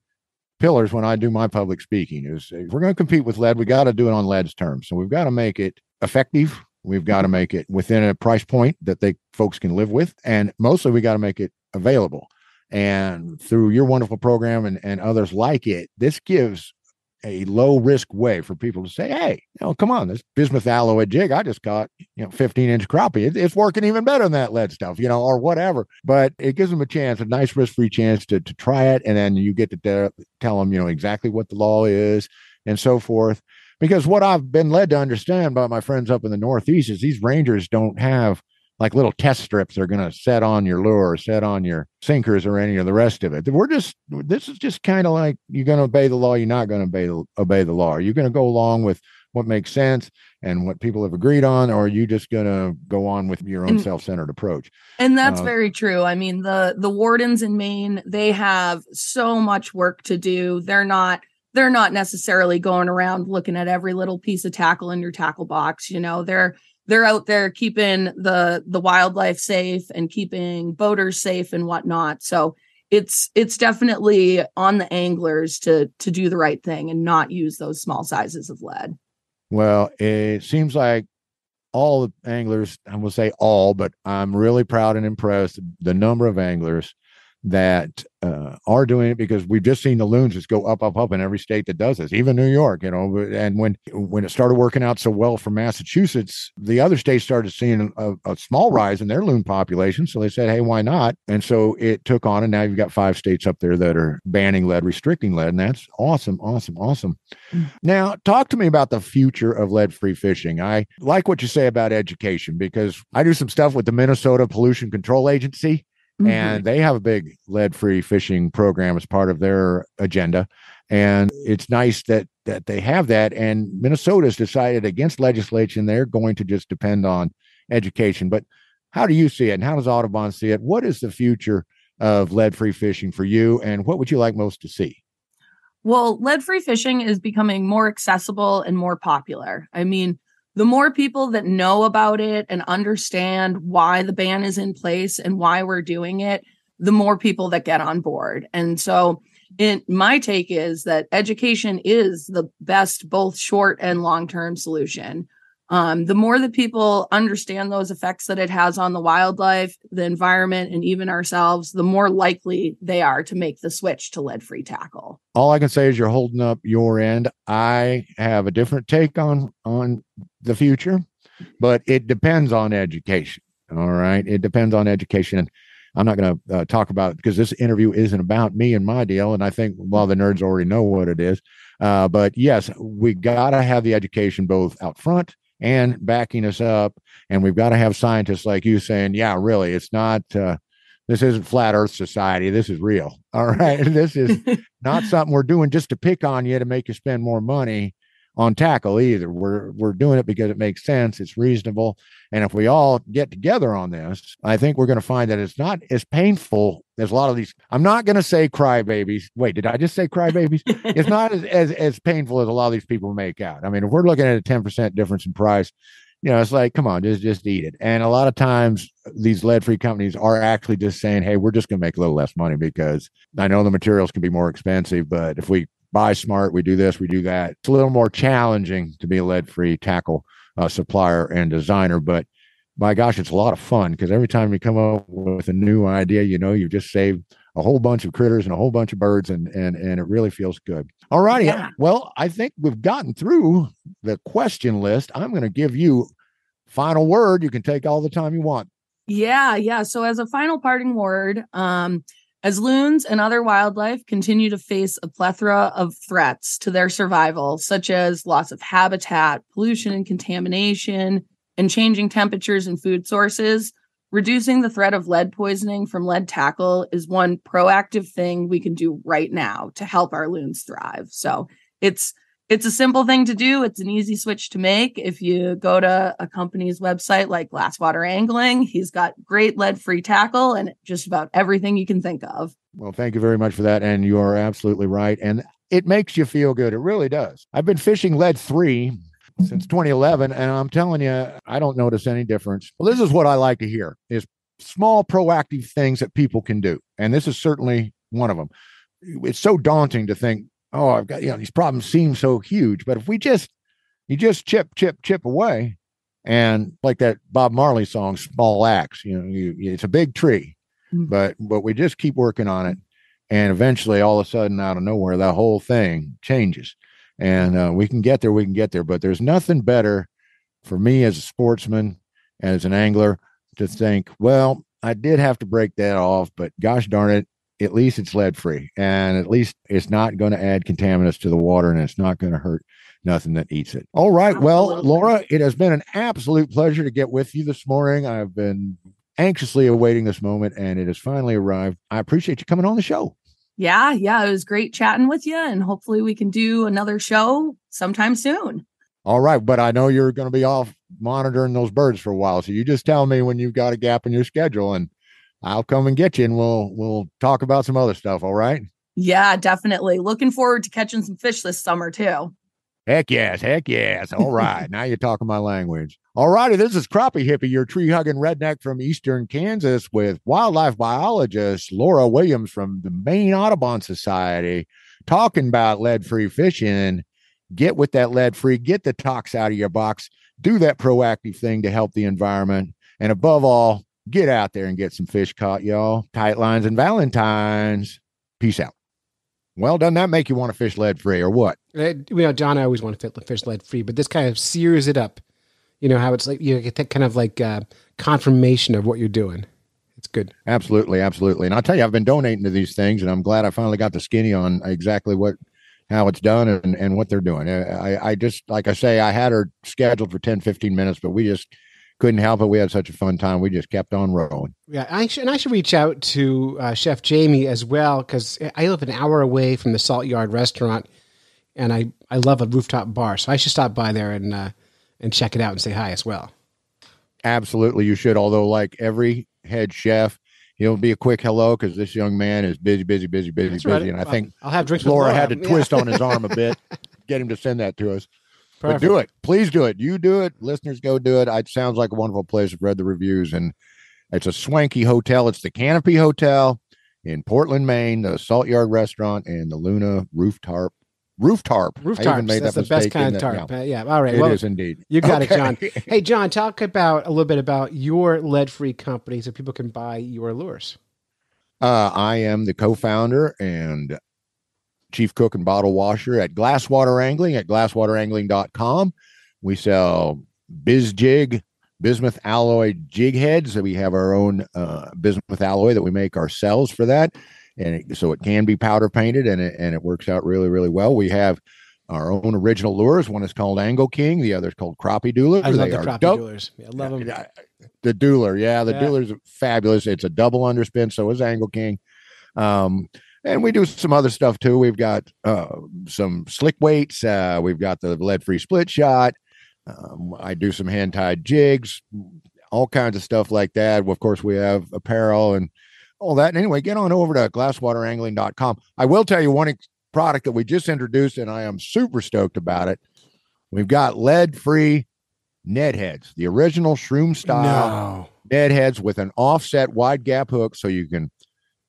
pillars when I do my public speaking. Is if we're going to compete with lead, we got to do it on lead's terms. So we've got to make it effective. We've got to mm-hmm. make it within a price point that they folks can live with, and mostly we got to make it available. And through your wonderful program and, and others like it, this gives a low risk way for people to say, hey, you know, come on, this bismuth alloy jig I just caught, you know, 15 inch crappie. It, it's working even better than that lead stuff, you know, or whatever. But it gives them a chance, a nice risk free chance to, to try it. And then you get to te- tell them, you know, exactly what the law is and so forth. Because what I've been led to understand by my friends up in the Northeast is these rangers don't have like little test strips they're going to set on your lure set on your sinkers or any of the rest of it. We're just, this is just kind of like you're going to obey the law, you're not going to obey the, obey the law. Are you going to go along with what makes sense and what people have agreed on, or are you just going to go on with your own And- self centered approach? And that's Uh, very true. I mean, the the wardens in Maine, they have so much work to do. They're not they're not necessarily going around looking at every little piece of tackle in your tackle box, you know. They're they're out there keeping the the wildlife safe and keeping boaters safe and whatnot. So it's it's definitely on the anglers to to do the right thing and not use those small sizes of lead. Well, it seems like all the anglers, I will say all, but I'm really proud and impressed the number of anglers that uh, are doing it because we've just seen the loons just go up, up, up in every state that does this, even New York, you know. And when when it started working out so well for Massachusetts, the other states started seeing a, a small rise in their loon population. So they said, hey, why not? And so it took on, and now you've got five states up there that are banning lead, restricting lead, and that's awesome, awesome, awesome. Now, talk to me about the future of lead free fishing. I like what you say about education because I do some stuff with the Minnesota Pollution Control Agency, Mm-hmm. and they have a big lead free fishing program as part of their agenda. And it's nice that that they have that. And Minnesota's decided against legislation, they're going to just depend on education. But how do you see it? And how does Audubon see it? What is the future of lead free fishing for you? And what would you like most to see? Well, lead free fishing is becoming more accessible and more popular. I mean, the more people that know about it and understand why the ban is in place and why we're doing it, the more people that get on board. And so, in my take is that education is the best both short and long term solution. Um, the more that people understand those effects that it has on the wildlife, the environment, and even ourselves, the more likely they are to make the switch to lead free tackle. All I can say is you're holding up your end. I have a different take on on the future, but it depends on education. All right, it depends on education. I'm not going to uh, talk about because this interview isn't about me and my deal, and I think of the nerds already know what it is. Uh, but yes, we got to have the education both out front and backing us up. And we've got to have scientists like you saying, yeah, really, it's not, uh, this isn't flat earth society. This is real. All right. this is not something we're doing just to pick on you to make you spend more money on tackle either. We're we're doing it because it makes sense, it's reasonable, and if we all get together on this, I think we're going to find that it's not as painful as a lot of these. I'm not going to say crybabies. Wait, did I just say crybabies? it's not as, as as painful as a lot of these people make out. I mean, if we're looking at a 10% difference in price, you know, it's like, come on, just just eat it. And a lot of times these lead-free companies are actually just saying, hey, we're just going to make a little less money because I know the materials can be more expensive, but if we buy smart, we do this, we do that. It's a little more challenging to be a lead free tackle uh, supplier and designer, but my gosh, it's a lot of fun because every time you come up with a new idea, you know, you just saved a whole bunch of critters and a whole bunch of birds, and and and it really feels good. All righty, yeah. well, I think we've gotten through the question list. I'm going to give you final word. You can take all the time you want. Yeah, yeah. So as a final parting word, um, as loons and other wildlife continue to face a plethora of threats to their survival, such as loss of habitat, pollution and contamination, and changing temperatures and food sources, reducing the threat of lead poisoning from lead tackle is one proactive thing we can do right now to help our loons thrive. So it's it's a simple thing to do. It's an easy switch to make. If you go to a company's website like Glasswater Angling, he's got great lead free tackle and just about everything you can think of. Well, thank you very much for that. And you are absolutely right. And it makes you feel good. It really does. I've been fishing lead free since 2011, and I'm telling you, I don't notice any difference. Well, this is what I like to hear is small proactive things that people can do. And this is certainly one of them. It's so daunting to think, oh, I've got, you know, these problems seem so huge. But if we just, you just chip, chip, chip away, and like that Bob Marley song, Small Axe, you know, you, it's a big tree, mm-hmm. but, but we just keep working on it. And eventually, all of a sudden, out of nowhere, that whole thing changes. And uh, we can get there, we can get there. But there's nothing better for me as a sportsman, as an angler, to think, well, I did have to break that off, but gosh darn it, at least it's lead free and at least it's not going to add contaminants to the water and it's not going to hurt nothing that eats it. All right. Well, Laura, it has been an absolute pleasure to get with you this morning. I've been anxiously awaiting this moment and it has finally arrived. I appreciate you coming on the show. Yeah, yeah, it was great chatting with you and hopefully we can do another show sometime soon. All right, but I know you're going to be off monitoring those birds for a while, so you just tell me when you've got a gap in your schedule and I'll come and get you and we'll we'll talk about some other stuff. All right. Yeah, definitely. Looking forward to catching some fish this summer too. Heck yes, heck yes. All right. now you're talking my language. All righty. This is Crappie Hippie, your tree hugging redneck from Eastern Kansas with wildlife biologist Laura Williams from the Maine Audubon Society talking about lead free fishing. Get with that lead free, get the tox out of your box, do that proactive thing to help the environment. And above all, Get out there and get some fish caught, y'all. Tight lines and Valentine's. Peace out. Well, doesn't that make you want to fish lead free or what? Uh, you know, John, I always want to fish lead free, but this kind of sears it up. You know how it's like you get that kind of like uh, confirmation of what you're doing. It's good. Absolutely, absolutely. And I'll tell you, I've been donating to these things, and I'm glad I finally got the skinny on exactly what how it's done and, and what they're doing. I, I just like I say, I had her scheduled for 10, 15 minutes, but we just couldn't help it. We had such a fun time. We just kept on rolling. Yeah, I should, and I should reach out to uh, Chef Jamie as well because I live an hour away from the Salt Yard Restaurant, and I I love a rooftop bar, so I should stop by there and uh, and check it out and say hi as well. Absolutely, you should. Although, like every head chef, he'll be a quick hello because this young man is busy, busy, busy, busy, That's busy. Right. And I think I'll have drinks. Laura, Laura. had to twist on his arm a bit, get him to send that to us. But do it. Please do it. You do it. Listeners, go do it. It sounds like a wonderful place. I've read the reviews, and it's a swanky hotel. It's the Canopy Hotel in Portland, Maine, the Salt Yard Restaurant, and the Luna Rooftop roof tarp. Roof I even made That's that the best kind of tarp. yeah. Uh, yeah. All right. It well, is indeed. You got Okay. it, John. Hey, John, talk about a little bit about your lead-free company so people can buy your lures. Uh, I am the co-founder and chief cook and bottle washer at Glasswater Angling at glasswaterangling.com. We sell biz jig, bismuth alloy jig heads. So we have our own uh, bismuth alloy that we make ourselves for that. And it, so it can be powder painted and it, and it works out really, really well. We have our own original lures. One is called Angle King. The other is called Crappie Doodler. I love They the crappie dope. I love them. The Dueler, yeah, the Yeah. Dueler's fabulous. It's a double underspin, so is Angle King. Um, and we do some other stuff too. We've got uh, some slick weights. Uh, we've got the lead free split shot. Um, I do some hand tied jigs, all kinds of stuff like that. Of course, we have apparel and all that. And anyway, get on over to glasswaterangling.com. I will tell you one product that we just introduced, and I am super stoked about it. We've got lead free Ned heads, the original shroom style No. dead heads with an offset wide gap hook so you can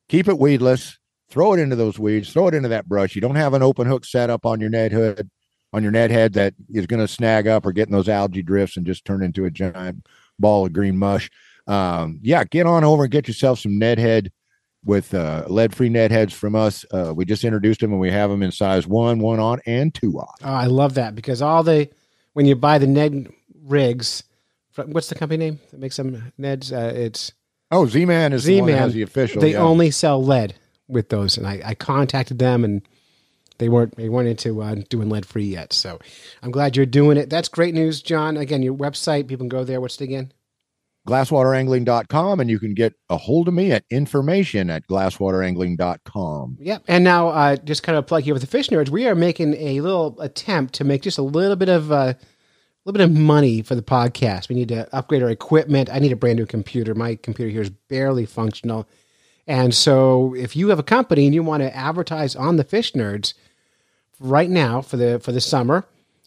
keep it weedless, throw it into those weeds, throw it into that brush. You don't have an open hook set up on your net hood, on your Ned head that is going to snag up or get in those algae drifts and just turn into a giant ball of green mush. Um, yeah, get on over and get yourself some Ned head with uh, lead free Ned heads from us. Uh, we just introduced them and we have them in size one, one on, and two on. Oh, I love that because all the when you buy the Ned rigs, what's the company name that makes them Neds? Uh, it's Oh, Z Man is the that has Z-Man. the official. they yeah. only sell lead with those, and I, I contacted them and they weren't they weren't into uh, doing lead free yet. So I'm glad you're doing it. That's great news, John. Again, your website people can go there. What's it again? glasswaterangling.com and you can get a hold of me at information at glasswaterangling.com. Yep. And now, uh, just kind of plug here with the fish nerds, we are making a little attempt to make just a little bit of uh, a little bit of money for the podcast. We need to upgrade our equipment. I need a brand new computer. My computer here is barely functional. And so, if you have a company and you want to advertise on the fish nerds right now for the for the summer,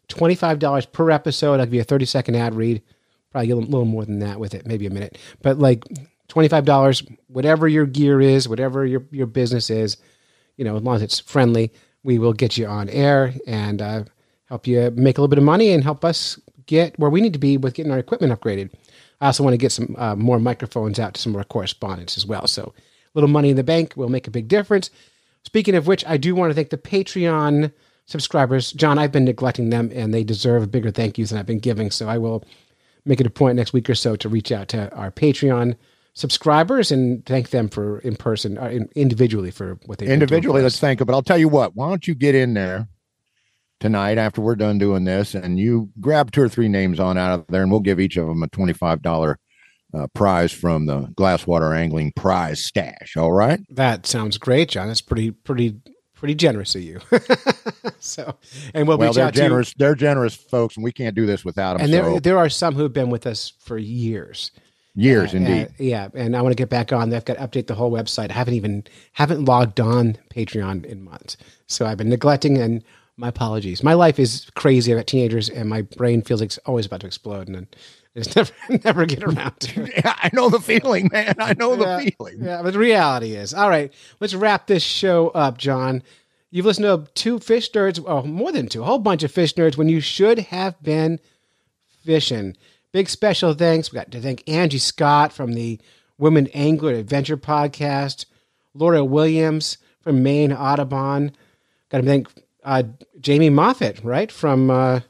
twenty five dollars per episode. I'll give you a thirty second ad read. Probably a little, more than that with it, maybe a minute. But like twenty five dollars, whatever your gear is, whatever your your business is, you know, as long as it's friendly, we will get you on air and uh, help you make a little bit of money and help us get where we need to be with getting our equipment upgraded. I also want to get some uh, more microphones out to some of our correspondents as well. So little money in the bank will make a big difference. Speaking of which, I do want to thank the Patreon subscribers. John, I've been neglecting them and they deserve bigger thank yous than I've been giving. So I will make it a point next week or so to reach out to our Patreon subscribers and thank them for in person, or in, individually for what they Individually, let's thank them. But I'll tell you what, why don't you get in there tonight after we're done doing this and you grab two or three names on out of there and we'll give each of them a $25 uh, prize from the Glasswater Angling Prize Stash. All right. That sounds great, John. That's pretty, pretty, pretty generous of you. so, and we'll, well, reach they're out generous. They're generous folks, and we can't do this without them. you. And so there, there are some who have been with us for years. years, Uh, indeed. uh, yeah, and I want to get back on. I've got to update the whole website. I haven't even haven't logged on Patreon in months, so I've been neglecting. And my apologies. My life is crazy. I've got teenagers, and my brain feels like it's always about to explode, and I just never never get around to it. yeah, I know the feeling, man. I know yeah, the feeling. Yeah, but the reality is, all right, let's wrap this show up, John. You've listened to two fish nerds, oh, more than two, a whole bunch of fish nerds when you should have been fishing. Big special thanks. We got to thank Angie Scott from the Women Angler Adventure Podcast, Laura Williams from Maine Audubon. Got to thank uh, Jamie Moffat, right from uh,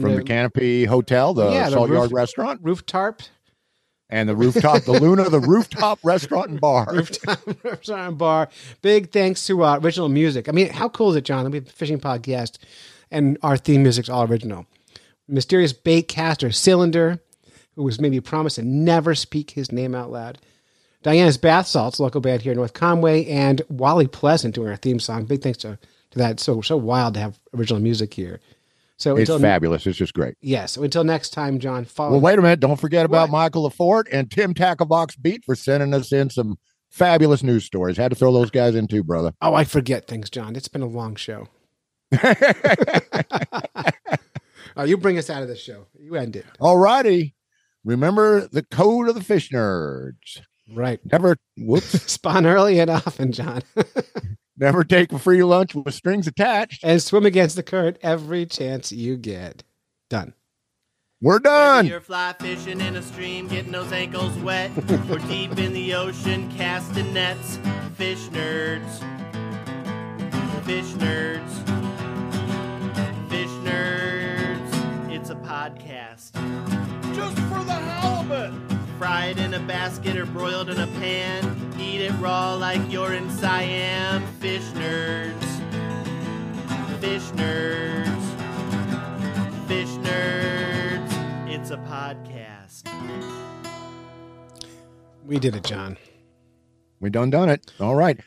From the, Canopy Hotel, the Yeah, the Salt roof- Yard Restaurant, rooftop, and the rooftop, the Luna, the rooftop restaurant and bar. Rooftop Restaurant and Bar. Big thanks to uh, original music. I mean, how cool is it, John? that We have a fishing podcast and our theme music's all original. Mysterious bait caster Cylinder, who was maybe promised to never speak his name out loud. Diana's Bath Salts, local band here in North Conway, and Wally Pleasant doing our theme song. Big thanks to, to that. So so wild to have original music here. So It's fabulous. It's just great. yes. So until next time, John. Follow. Well, wait a minute. Don't forget about What? Michael Leforte and Tim Tacklebox Bete for sending us in some fabulous news stories. Had to throw those guys in too, brother. Oh, I forget things, John. It's been a long show. Oh, you bring us out of the show. You end it. All righty. Remember the code of the fish nerds. Right. Never, whoops. Spawn early and often, John. Never take a free lunch with strings attached. And swim against the current every chance you get. Done. We're Whether done. you're fly fishing in a stream, getting those ankles wet, or deep in the ocean, casting nets. Fish nerds. Fish nerds. Fish nerds. It's a podcast. Just for the halibut. Fried in a basket or broiled in a pan. Eat it raw like you're in Siam. Fish nerds. Fish nerds. Fish Nerds. It's a podcast. We did it, John. We done done it. All right.